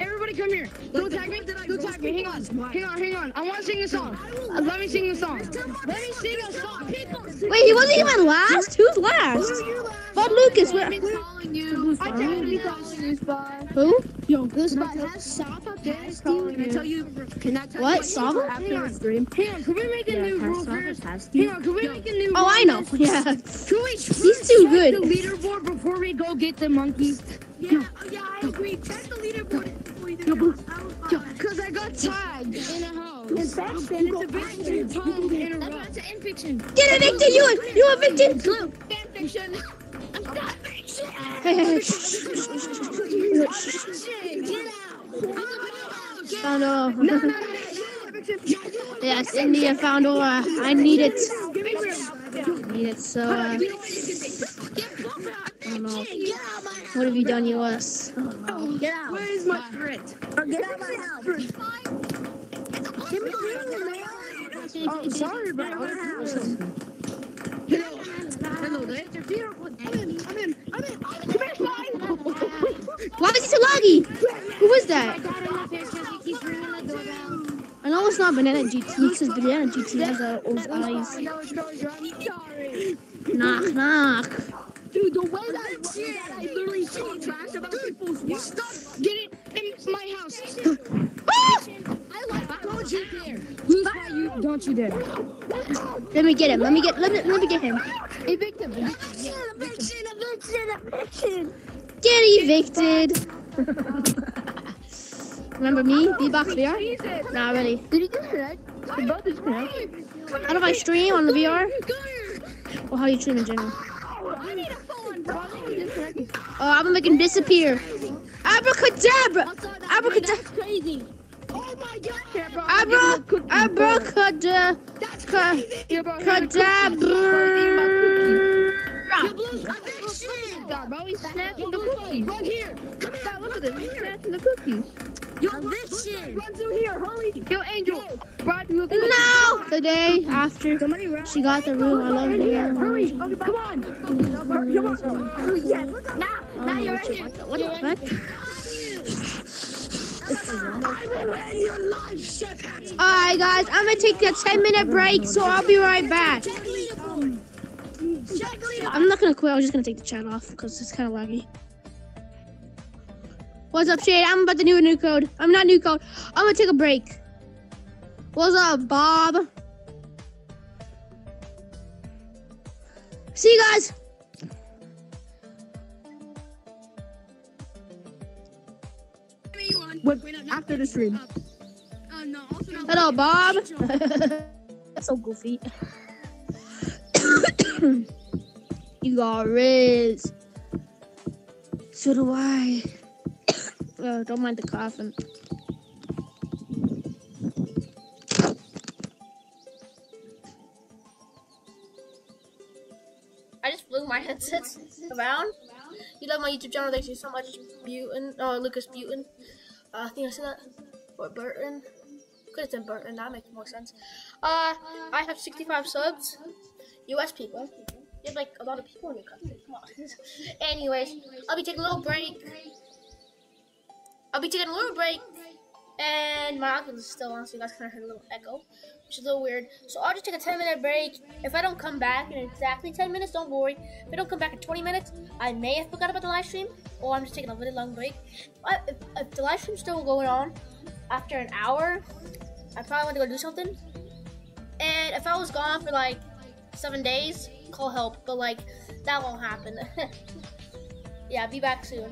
Everybody come here. Don't tag me. Don't tag me. Hang on. Hang on, hang on. I want to sing a song. Let me sing a song. Let me sing a song. Wait, he wasn't even last? Who's last? Bob Lucas, where? calling you. I you to be cautious. Who? Yo, blue spot has Sapa passed you. Can I tell you? Can I tell What? you Sava? After the stream. Hang on. Can we make a new rule first? Hang on. Can we make a new? Oh, I know. <laughs> Yeah. Can we He's too good. the leaderboard before we go get the monkey? Yeah, yeah, I agree. Check the leaderboard before we do Because I got tagged in a house. Infection. It's a big time in a row. That's an infection. Get evicted, you! You evicted! Blue. Fanfiction. I'm not fiction. Get out. Found a. No, no, no. Yes, India found a. Uh, I need it. Need it. So, uh, I don't know. What have you done, US? I. Get out. Where is my threat? Get out my house. Give me the Oh, sorry, bro. Hello. Hello, the interfere I'm in. I'm in. I'm in. Come here. Why is it so laggy? Who is that? I know it's not Banana GT because Banana GT has uh, those eyes. No, no, sorry. Knock, knock. Dude, the way that I, that I literally talk trash about people's work. Stop getting in my house. I like, don't you dare. Lose by you, don't you dare. Let me get him. Let me get. Let me. Let me get him. Evict him. Eviction, eviction, eviction, eviction. Get evicted. <laughs> Remember me, B-Box VR? Not really. Did he disconnect? Did both disconnect? How do I stream on the VR? Or how do you stream in general? I need a phone, bro. Disconnected. Oh, I'm gonna make him disappear. Abracadabra! Abracadabra! crazy. Oh my god! Here, bro. I I'll give you a broke. cookie I for- broke a da- That's Ca- Here, bro. here's a cookie. Cadabra. Eviction! God, bro, he's snatching the cookies. Run here! Here! Look at this. He's snatching the cookies. Yo, Eviction! Run through here! Hurry! Yo, Angel. Brought you. No. The day after she got the room, I love Right her. Hurry! Come on! Come on! Hurry, Yes! Now! Now you're in here! What the fuck? I will end your life, Chef Alright, guys, I'm gonna take a 10 minute break, so I'll be right back. Check leaderboard! Check leaderboard! I'm not gonna quit, I was just gonna take the chat off because it's kind of laggy. What's up, Shade? I'm about to do a new code. I'm not new code. I'm gonna take a break. What's up, Bob? See you guys. Wait, after the stream. Hello, Bob. That's <laughs> so goofy. <coughs> you got Riz. So do I. Uh, don't mind the coffin. I just blew my headsets around. You love my YouTube channel. Thank you so much, Butin. Oh, Lucas Butin. Uh, I think I said that. Or Burton. Could have said Burton. That makes more sense. Uh, I have 65 subs. US people. You have like a lot of people in your country. Come on. <laughs> Anyways, I'll be taking a little break. I'll be taking a little break. And my audio is still on, so you guys kind of heard a little echo, which is a little weird. So I'll just take a 10 minute break. If I don't come back in exactly 10 minutes, don't worry. If I don't come back in 20 minutes, I may have forgot about the live stream, or I'm just taking a really long break. But if, if the live stream's still going on after an hour, I probably want to go do something. And if I was gone for like seven days, call help. But like, that won't happen. <laughs> yeah, be back soon.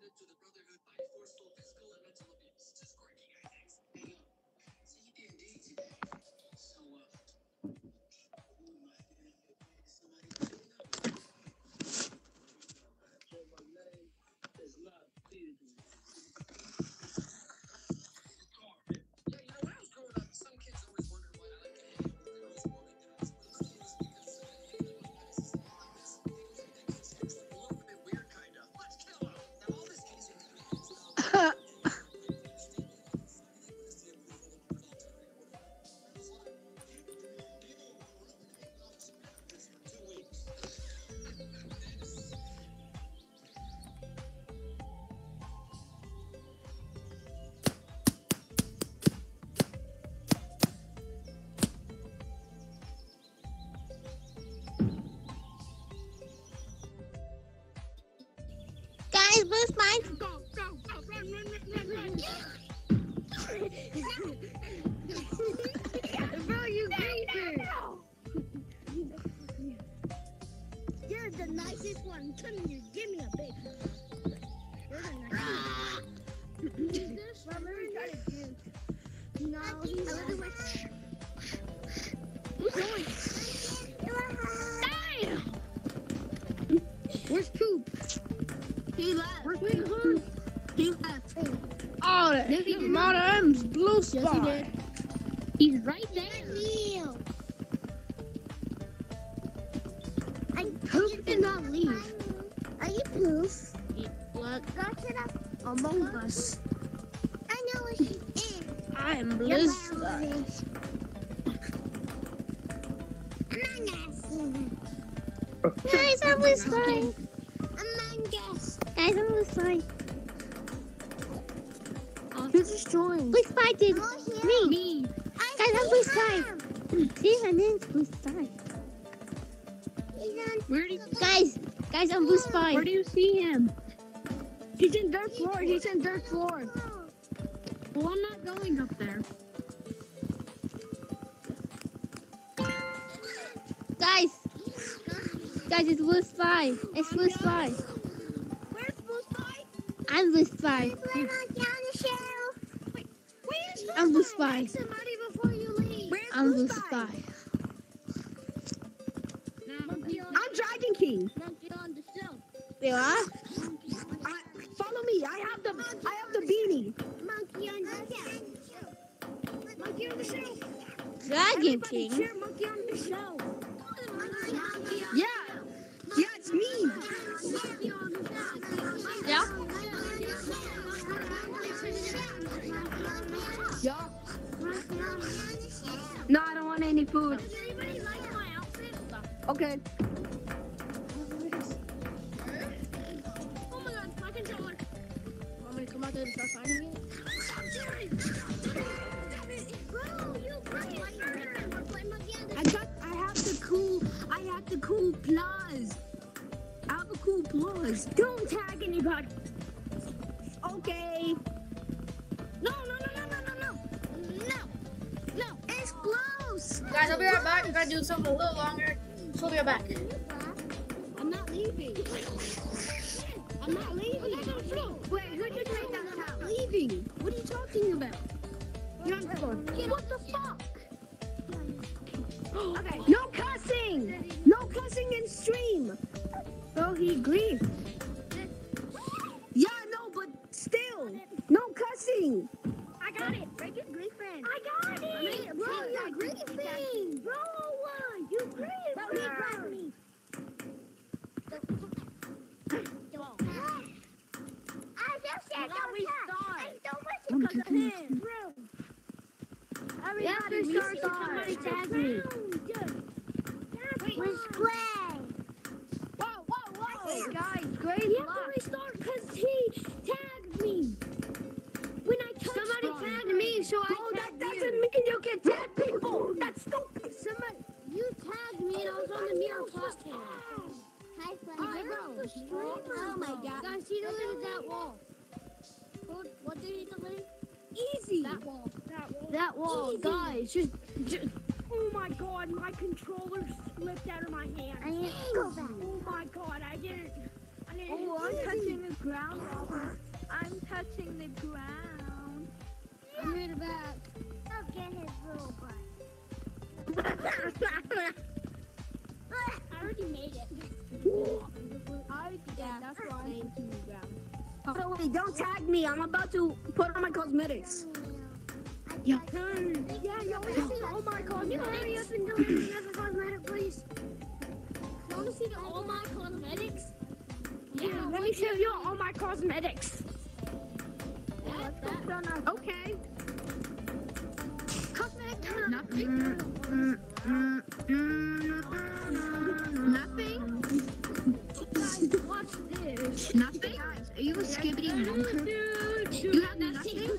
surrendered to the Brotherhood. Where's mine? Go, go, go, run, run, run, run, run. <laughs> Bro, you greaser. You're the nicest one. Come here, give me a big hug. You're the nicest. Ah. Is this strawberry juice? No, he's a Yes, he did. He's right there. Neil. I have a cool plus. Don't tag anybody. Okay. No, no, no, no, no, no, no. No. No. It's close. Guys, I'll be right back. I gotta do something a little longer. So I'll be right back. I'm not leaving. I'm not leaving. Wait, who just made that sound? Leaving. What are you talking about? You're on the floor. What the fuck? <gasps> okay. No cussing. No cussing in stream. He agreed. Yeah, no, but still, no cussing. I got it. Break his griefing. I got it. Bro, you're griefing. Bro, uh, you griefing. But he grabbed me. I just said don't touch. And don't listen because of him. Everybody we start see somebody on. tag me. Where's Gray? Whoa, whoa, whoa. Guys, Gray's He has to locked. restart because he tagged me. When I touched Somebody Somebody tagged tagged me, so I Bro, that tagged doesn't you. mean you can tag people. That's stupid. Somebody, you tagged me and I was on the mirror podcast. Hi, Alright, bro. Oh my god. Guys, he deleted that wall. What, what did he delete? Easy. That wall. That wall. That wall, Easy. guys, just, just. Oh my god, my controller slipped out of my hand. I need to go back. Oh my god, I didn't. I didn't. Oh, I'm touching the ground. I'm touching the ground. Yeah. I'm right back. I'll get his little butt. <laughs> I already made it. I already did yeah, that's why I'm touching the ground. Oh, wait, don't tag me. I'm about to put on my cosmetics. Yeah, yeah, yo, we see all my cosmetics. Hurry up and do it. Have a cosmetic, please. You want to see the all my cosmetics? Yeah, let me show you all my cosmetics. Okay. Cosmetic. Nothing. Nothing. Watch this. Nothing. Are you a skibbity monk? You have nothing.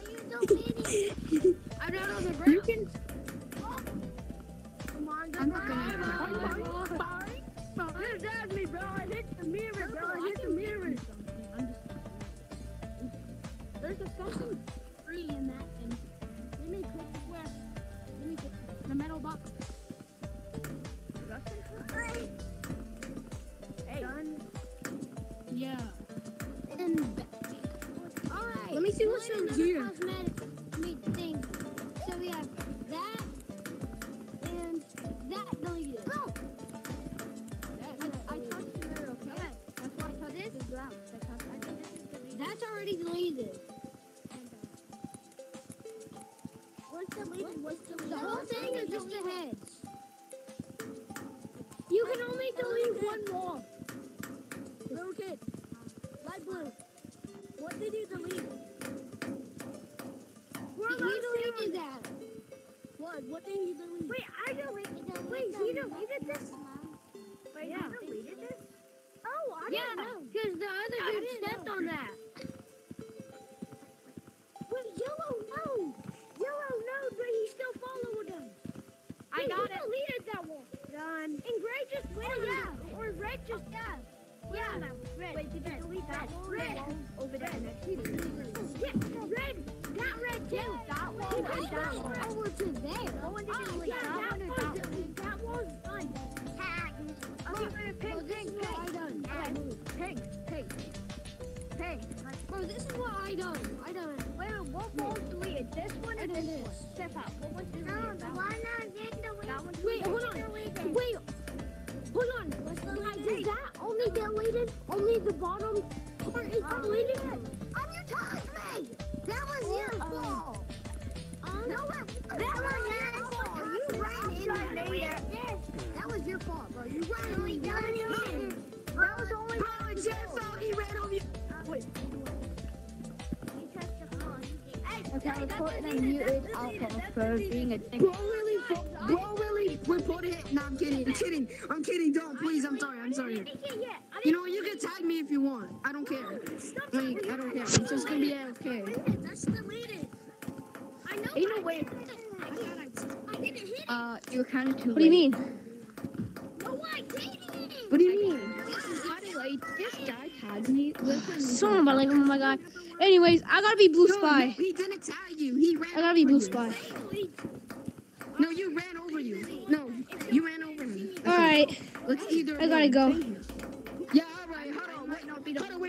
<laughs> I don't know the brand. You can. Come on, I'm not gonna- This is me, bro. I hit the mirror, bro. I hit the mirror. There's a something for being a dick. Bro, really, bro, bro, really, report it. No, I'm kidding. I'm kidding. I'm kidding. Don't, please. I'm sorry. I'm sorry. You know what? You can tag me if you want. I don't care. Like, I don't care. I'm just gonna be AFK. That's deleted. I know. Ain't no way. I didn't hit it. Uh, you're kind of too What do you mean? No, I didn't. What do you mean? By the way, this guy tagged me. Someone, but like, oh my god. Anyways, I gotta be blue No, spy. no, he didn't tag you. He ran. I gotta be blue you. spy. No, you ran over you. No, you ran over me. All right. Let's either. I gotta go. Yeah,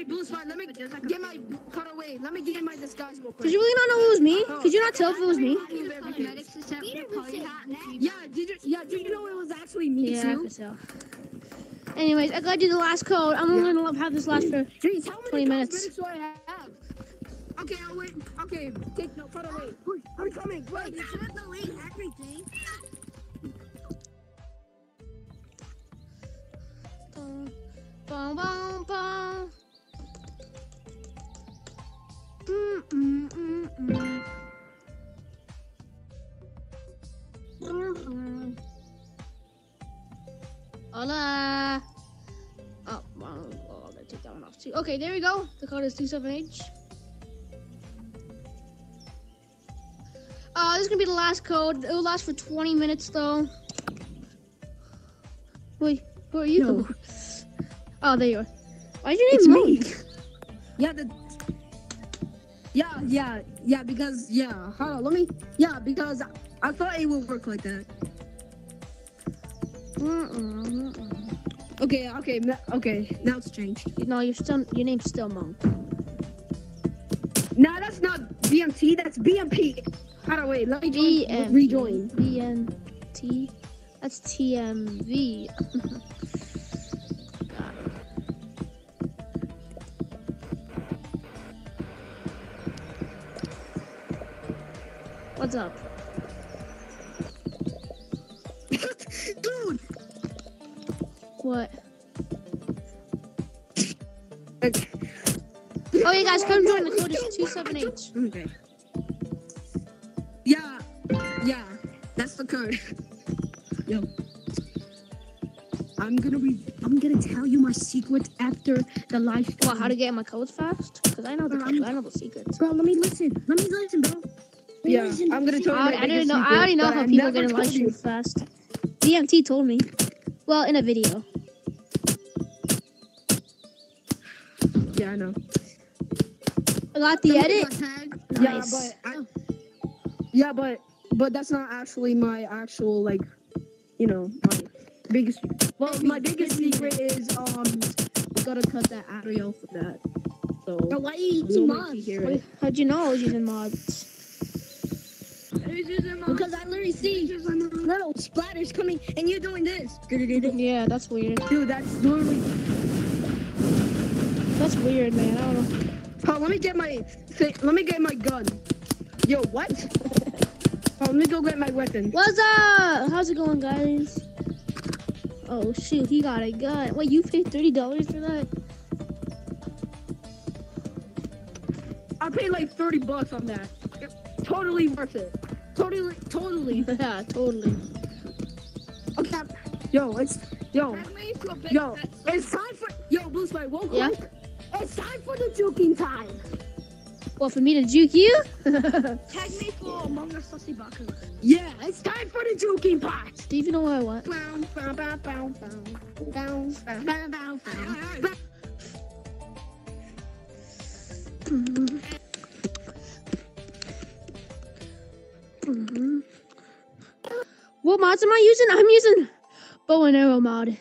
Wait, hold blue spot. Let me get my. Hold on. Wait. Let me get my disguise real quick. Did you really not know it was me? Oh. Could you not tell if it was me? cosmetics except for party hat and three Yeah. Did you? Yeah. Did you know it was actually me Yeah, I too? could tell. Anyways, I gotta do the last code. I'm only gonna have this last for. Jeez, how 20 many minutes. do I have? Okay, I'll wait. Okay, take no. Hold on. Wait. I'm coming. Wait. You should delete everything. Bum, bum, bum. Hola. Oh, wow. Oh, I gotta take that one off too. Okay, there we go. The code is 27H. Uh, this is gonna be the last code. It will last for 20 minutes though. Wait, who are you? No. <laughs> Oh, there you are. Why'd your It's name me. Yeah, the. Yeah, yeah, yeah. Because yeah. Hold on. Let me. Yeah, because I, I thought it would work like that. Mm-mm, mm-mm. Okay, okay, okay. Now it's changed. No, you're still your name's still Monk. No, that's not BMT. That's BMP. Hold on. Wait. Let me join, BM. rejoin. BNT. That's TMV. <laughs> What's up? <laughs> Dude, What? Okay. Oh, you guys, come join. The code is 278. Okay. Yeah, yeah, that's the code. <laughs> Yo. I'm gonna be. I'm gonna tell you my secret after the live. What, how to get my codes fast? Because I know the codes, I know the secrets. Bro, let me listen. Let me listen, bro. Yeah, I'm gonna tell you I, I, don't know, I secret, already know how I people never get in live you. stream fast. DMT told me. Well, in a video. Yeah, I know. I got the edit. Yeah, Nice. but I, yeah, but but that's not actually my actual like, you know, my biggest. Well, my biggest secret is um, we gotta cut that audio for that. So why are you no one can Wait, how'd you know I was using mods? Because I literally see little splatters coming and you're doing this. Yeah, that's weird. Dude, that's literally. That's weird, man. I don't know. Oh, let me get my. Let me get my gun. Yo, what? <laughs> Oh, let me go get my weapon. What's up? How's it going, guys? Oh shoot, he got a gun. Wait, you paid thirty dollars for that? I paid like thirty bucks on that. Totally worth it. Totally, totally. yeah, totally. Okay. Yo, it's yo, yo. It's time for yo, Blue Spy. Real Yeah? quick. It's time for the juking time. Well, for me to juke you? Tag me for Among Us Sussy Baku. Yeah, it's time for the juking part. Do you even know what I want? Bow, bow, bow, bow, bow, bow, bow, bow, bow, bow. Mm-hmm. What mods am I using? I'm using bow and arrow mod.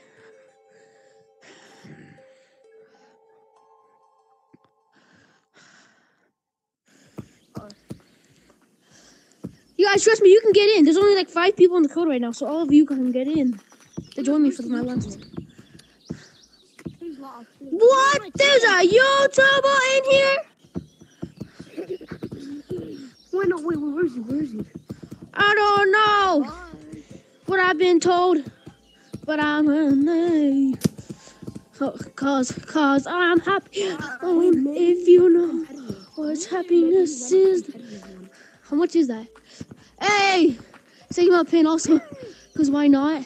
You guys, trust me, you can get in. There's only like five people in the code right now, so all of you can get in to join me for my lunch. What? There's a YouTuber in here? Wait, no, wait, where is he? Where is he? I don't know what I've been told, but I'm a cause, cause I'm happy. Oh, if you know what happiness is, how much is that? Hey, take my pin also, cause why not?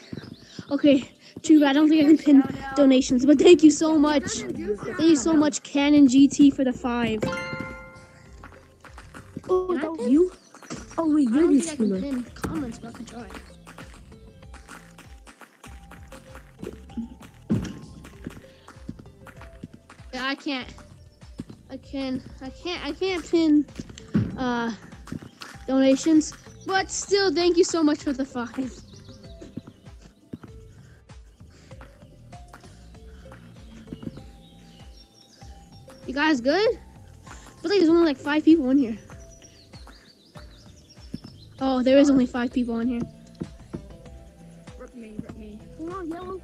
Okay, too bad. I don't think I can pin donations, but thank you so much. Thank you so much, Canon GT for the five. Oh, Can I that was you? Oh, wait, I you're don't the think I can streamer. pin comments, but I can try. I can't. I can. I can't. I can't pin uh, donations, but still, thank you so much for the five. You guys good? I feel like there's only like five people in here. Oh, there is only five people in here. Rip me, rip me. Come on, yellow.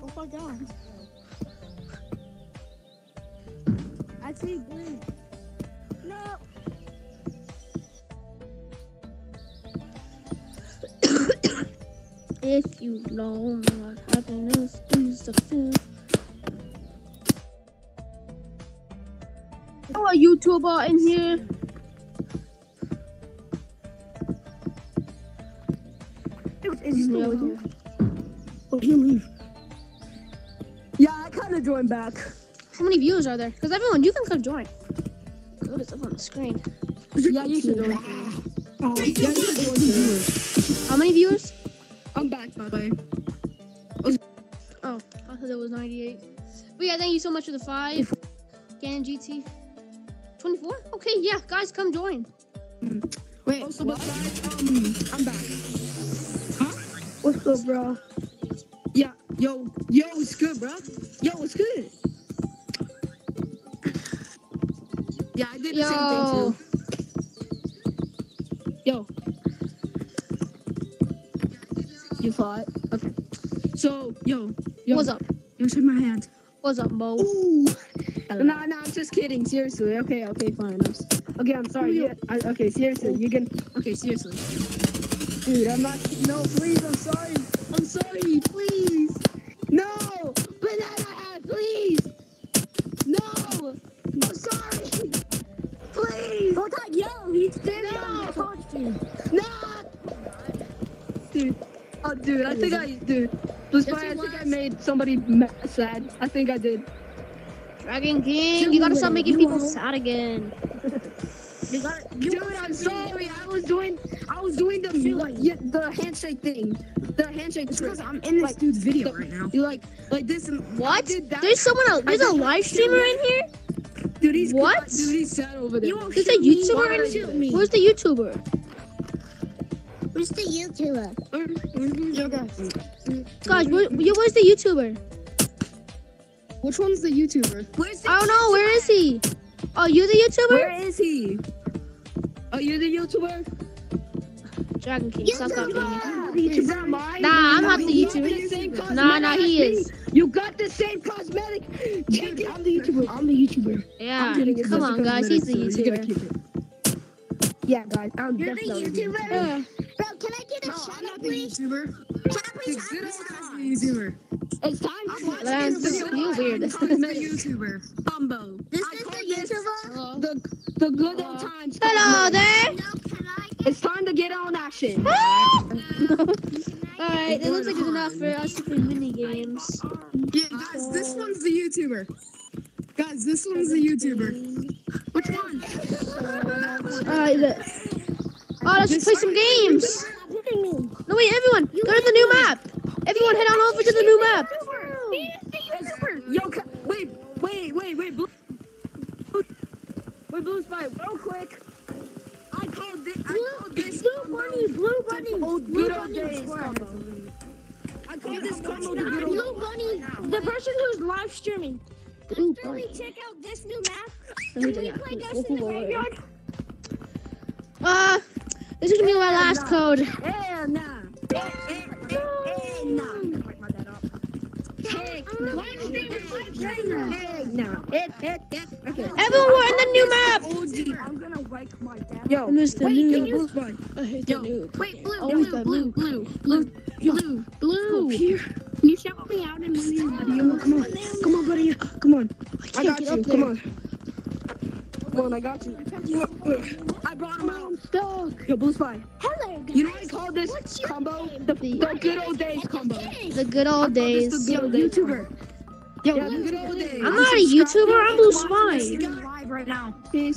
Go fall down. I see green. No. If you know what happiness is feel. Oh, a YouTuber in here. Is he still Yeah, we on? do. Oh, he leave. Yeah, I kind of joined back. How many viewers are there? Because everyone, you can come join. Go to up on the screen. Yeah, you should join. Oh, yeah, you should join too. How many viewers? I'm back, by the way. Oh, I thought there was 98. But yeah, thank you so much for the five. Canon GT. 24? Okay, yeah, guys, come join. Wait, also, besides, um, I'm back. What's up, bro? Yeah, yo, yo, it's good, bro. Yo, it's good. Yeah, I did the Yo. same thing too. Yo. You thought? Okay. So, yo, yo. What's up? Yo, shake my hand. What's up, Mo? Ooh. Nah, nah, I'm just kidding. Seriously. Okay, okay, fine. I'm, Okay, I'm sorry. Yeah, I, okay, seriously, you can. Okay, seriously. Dude, I'm not. No, please, I'm sorry. I'm sorry, please. No, banana hat, please. No, I'm sorry. Please. Don't yo, yell. He's standing on the costume. No. Dude. Oh, dude, I think I, dude. Blue Spy, I think I made somebody ma- sad. I think I did. Dragon King, you gotta stop making people sad again. <laughs> you gotta, you Dude, I'm sorry. I was doing, I was doing the like, yeah, the handshake thing, the handshake. Because I'm in this dude's video right now. You like, like this. and- What? did that. There's someone else. There's a live streamer in here. Dude, he's What? Dude, he's sad over there. There's a YouTuber in here. Where's the YouTuber? Where's the YouTuber? Mm-hmm. Guys, where, yo, where's the YouTuber? Which one's the YouTuber? Where's I don't know. Where is he? Oh, you the YouTuber? Where is he? Oh, Are you the YouTuber? Dragon King, stop talking. Is that? Nah, I'm not the YouTuber. Nah, nah, he is. You got the same cosmetic. Dude, I'm the YouTuber. I'm the YouTuber. Yeah. I'm kidding, it's Come on, guys. He's the cosmetic, so you gotta YouTuber. Yeah, guys, I'm You're the definitely YouTuber? Yeah. Uh. Bro, can I get a shout out, please? YouTuber. Can I please have a shout YouTuber. It's time for That's you weird. <laughs> YouTuber. Combo. This is call the YouTuber? The the good old times. Hello there. No, can I It's time to get on action. <laughs> Alright, it looks like it's enough for us to play mini games. Yeah, guys, this one's the YouTuber. Guys, this one's the YouTuber. Which one? Alright, the- oh, let's just play some games. No, wait, everyone, go to the new map. Everyone, head on over to the new map. Yo, wait, wait, wait, wait, blue. Wait, blue spy, real quick. I called this. I called this. Blue bunny, blue bunny, Old blue good old bunny. days combo. I called this combo the good old. Blue bunny, the person who's live streaming. After we check out this new map, can we play Ghost in the Graveyard? Uh, this is gonna be my last code. Hell nah. Nah. Everyone, we're in the new map. I'm gonna wake my dad. Yo, I miss the wait, new- can you blue? I hate Yo, Wait, blue, Always blue, that blue, blue, blue, blue, blue. Here. Can you shout me out in the Yo, come on. Come on, buddy. Come on. I can't got get you. up Come on. Come on, I got you. I brought him out. Dog. Yo, blue spy. Hello, guys. You know what I call this What's your combo? name? The, the good old days combo. The good old days. The good old days. YouTuber. Yo, yeah, the good old days. I'm not a YouTuber. I'm Blue Spy. live right now. Blue,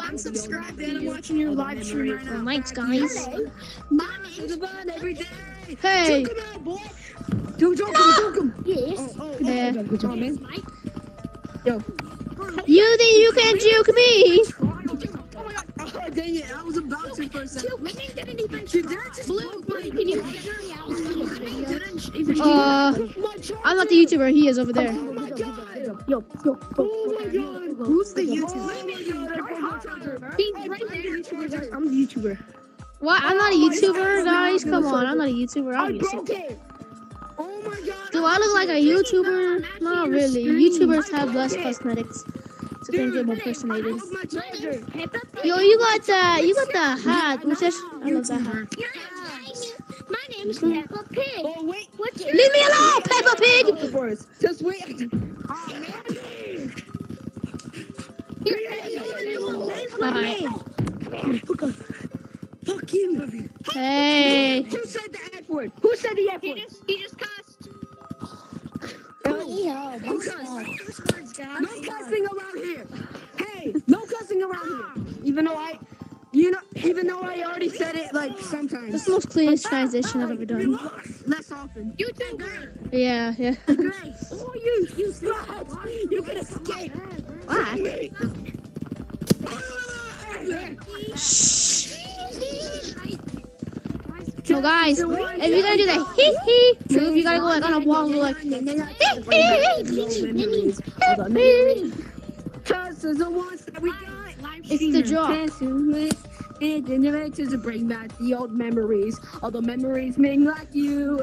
I'm subscribed and I'm watching your live stream right now. Thanks, guys. My To name's the bun every day. Hey. Joke him out, boy. Dude, joke him, joke him. Yes. Oh, oh, Yeah. oh, good job, man. Mike. You think you can juke me? Oh, dang it. I was about to for a second. We didn't even Dude, just Blue, blue, can you hurry out with the video? Uh, I'm not the YouTuber. He is over there. Oh my god. Yo, yo, oh my god. Who's the YouTuber? He's right there. I'm the YouTuber. What? I'm not a YouTuber, guys. Come on, I'm not a YouTuber. I Oh my god. Do I look like a YouTuber? Not really. YouTubers have less cosmetics, so they get more personated. Yo, you got the you got the hat. Which is I love that hat. My name's Peppa Pig. Oh wait. What's your Leave me alone, Peppa Pig. Just wait. Oh man. Alright. Fuck him, baby. Hey. Who said the F word? Who said the F He word? just, he just cussed. Oh, oh yeah, oh, who cussed? No cussing around here. Hey, no cussing around here. Even though I, you know, even though I already said it like sometimes. That's the most cleanest ah, transition I've ah, ever done. Less often. You too, girl. Yeah, yeah. Grace. Oh, you, you stop. You can escape. What? So guys, if you're gonna do the hee hee move, you gotta go like on a wall and go like hee hee. It's the drop. And generators to bring back the old memories. All the memories make like you.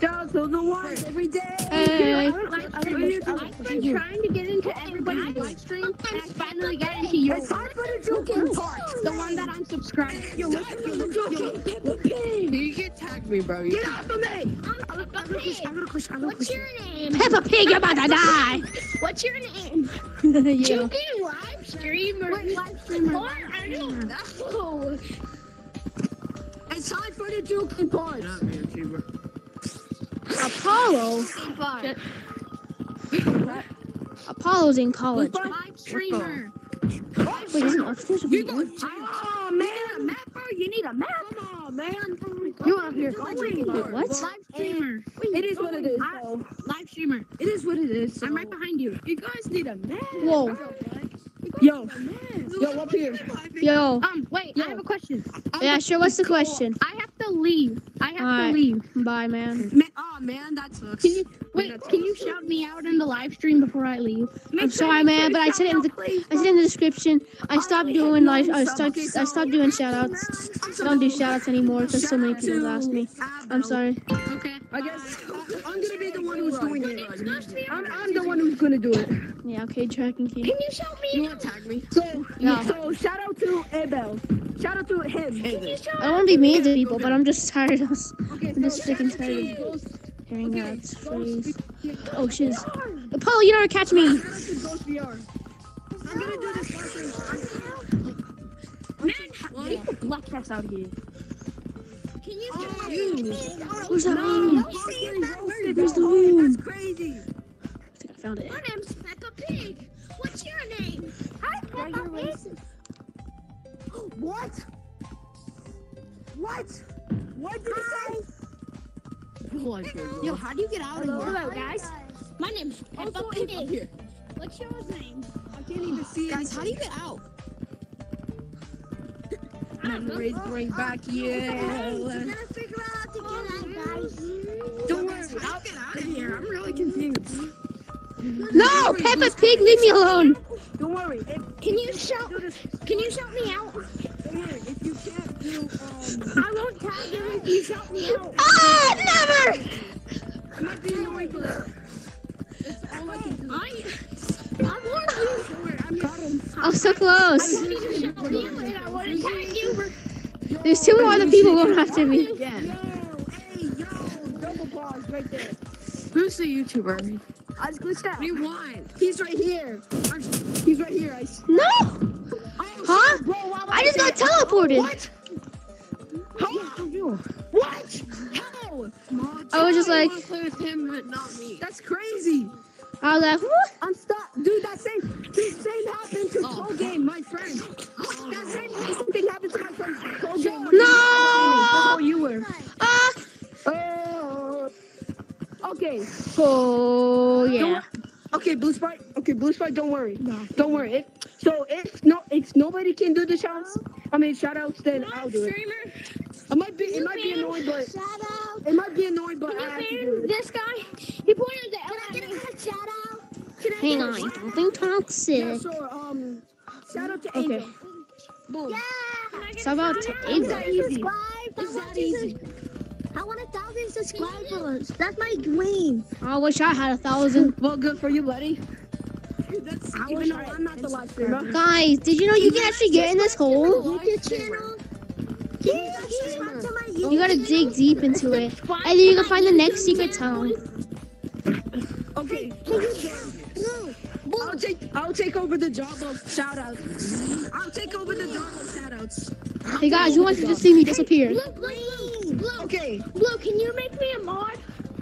Those are the ones every day. Hey. I've been trying to get into everybody's live stream. finally got into yours. It's time for the joking part. The one that I'm subscribed. Yo, listen to the joking. Peppa Pig. You can tag me, bro. Get off of me. I'm gonna push. I'm gonna push. I'm gonna What's push. your name? Peppa Pig, you're about to die. What's your name? <laughs> yeah. Joking live streamer. Wait, live streamer. What? I don't know. It's time for the joking part. not me, YouTuber. Apollo. Apollo's in college. Live streamer. Wait, isn't our supposed to be in? Oh man, map, bro. You need a map. Come on, man. You out here. Wait, what? Live streamer. It is what it is. I- though. Live streamer. It is what it is. I'm right behind you. You guys need a map. Whoa. Yo, yo, up here. Yo. Um, wait, I have a question. Yeah, sure. What's the question? I have to leave. I have Alright. to leave. Bye, man. Man, oh man, that sucks. Can you wait? Can you shout me out in the live stream before I leave? I'm sorry, man, but I said it in the I said in the description. I stopped doing like I stopped I stopped doing shout outs. I don't do shout outs anymore because so many people ask me. I'm sorry. Okay. I guess I'm gonna be the one who's doing it. I'm, I'm the one who's gonna do it. Yeah, okay, tracking key. Can you shout me? You want to tag me? So, Yeah. so shout out to Abel. Shout out to him. Hey there. I don't want to be mean to people, but I'm just tired of Okay, I'm just so freaking tired of hearing that phrase. Oh shiz. Apollo, you never catch me. I'm gonna do this first. Man, leave the black cats out here. Can you oh, shout me? Where's that No, moon? Where's the moon? That's crazy. I think I found it. My name's Peppa Pig. What's your name? Hi, What? What? What did you say? Yo, how do you get out of here? Hello, guys. My name's Peppa Up Pig. here. What's your name? I can't even see Guys, how do you get out? I don't know. Memories bring back yeah. figure out how to get out, oh, guys. Don't worry. I'll get out of here. I'm really confused. No, Peppa Pig, leave me alone. Don't worry. If, Can you shout? Can you shout me out? Don't worry. If you can't do, um, I won't tag you if you shout me out. Ah, never. it might be annoying, but it's all I can do. I, I warned you. Don't worry. I'm got him. I'm so close. You to shout me out, and I want to tag you. There's two more other people going after me. Yeah. Yo, hey, yo, double pause right there. Who's the YouTuber? I just glitched out. What do you want? He's right here. I'm, he's right here. I, s- No. oh, Huh? Bro, I just got teleported. What? How? What? How? I was just like, want play with him, but not me. That's crazy. I was like, what? I'm stuck. Dude, that same, the same happened to Oh. Toe Game, my friend. That same, same thing happened to my friend Toe Game. No. Before you were. Ah. Uh, okay. Oh yeah. Okay, Blue Sprite. Okay, Blue Sprite. Don't worry. No. Don't worry. If, so if no, if nobody can do the shouts, I mean shout outs, then I'll do it. Streamer, It might be, it might be annoying, but shout out. it might be annoying, but Can I you have to do it. this guy? He pointed the L at me. shout out? Can I Hang get a on, shout something Yeah, toxic. Um, shout out to Okay. Angel. Boom. Yeah. Can So about shout out? Ava. Is that easy? It's that easy. I want a thousand subscribers. That's my dream. I wish I had a thousand. <laughs> Well, good for you, buddy. That's Even though I'm not the live streamer. Guys, did you know you can actually get in this hole? YouTube channel. Can you subscribe to my YouTube You gotta dig deep into it, <laughs> and then you can find the next secret town. Okay. I'll take I'll take over the job of shout outs. I'll take over the job of shout outs. Hey guys, who wants to just see me disappear? Blue, blue, blue, Okay. blue, can you make me a mod?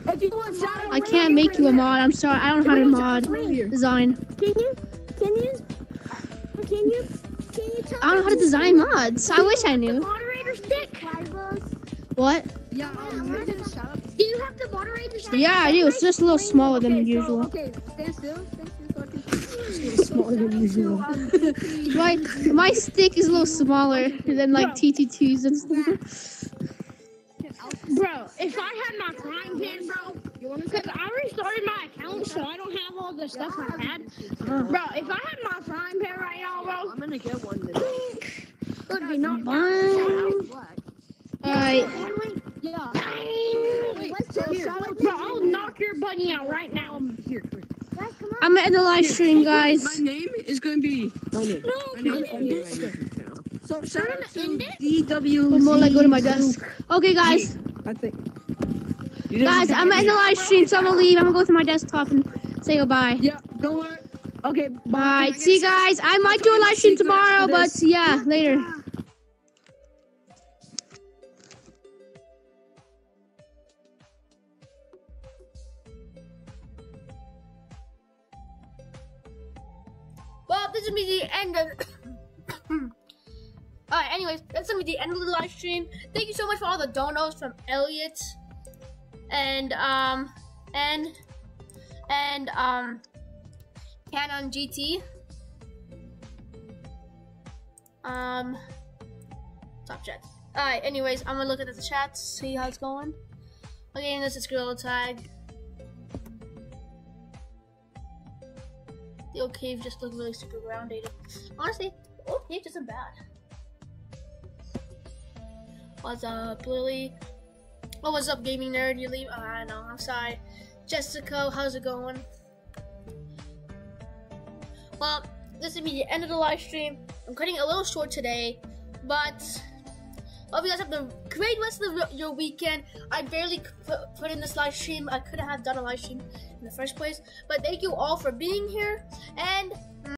If you want shout I can't make you a mod. I'm sorry, I don't know how to mod design. Can you, can you, can you, can you tell I don't know how to design mods. I wish I knew. moderator stick? What? Yeah, um, make it a shout out. Do you have the moderator stick? Yeah, I do. It's just a little smaller than Okay, so, usual. okay, stand still. Stand still so I can smaller than usual. <laughs> My my stick is a little smaller <laughs> than like TT2s and stuff. Bro, if I had my frying pan, bro, because I restarted my account, so I don't have all the stuff I had. Bro, if I had my frying pan right now, bro, I'm gonna get one <laughs> then. it would be not Fine. Alright. Yeah. Wait, Let's so do shout out Bro, I'll knock your bunny out right now. I'm here, Guys, come I'm gonna end the live stream, guys. My name is gonna be. My name. My name is gonna be my YouTube. So shout out to DW. I'm gonna go to my desk. Okay, guys. I think. Guys, I'm gonna end the live stream, so I'm gonna leave. I'm gonna go to my desktop and say goodbye. Yeah, don't worry. Okay, Bye. See you guys. I might do a live stream tomorrow, but yeah, later. Well, this is be the end of. Alright, anyways, that's gonna be the end of the live stream. Thank you so much for all the donos from Elliot and um and and um Canon GT. Um top chat. Alright, anyways, I'm gonna look at the chats, see how it's going. Okay, and this is Gorilla Tag. The old cave just looked really super grounded. Honestly, the old cave isn't bad. What's up, Lily? Oh, what's up, gaming nerd? You leave? Oh, I know. I'm sorry. Jessica, how's it going? Well, this will be the end of the live stream. I'm cutting a little short today, but hope you guys have the great rest of the, your weekend. I barely put, put in this live stream. I couldn't have done a live stream in the first place, but thank you all for being here and.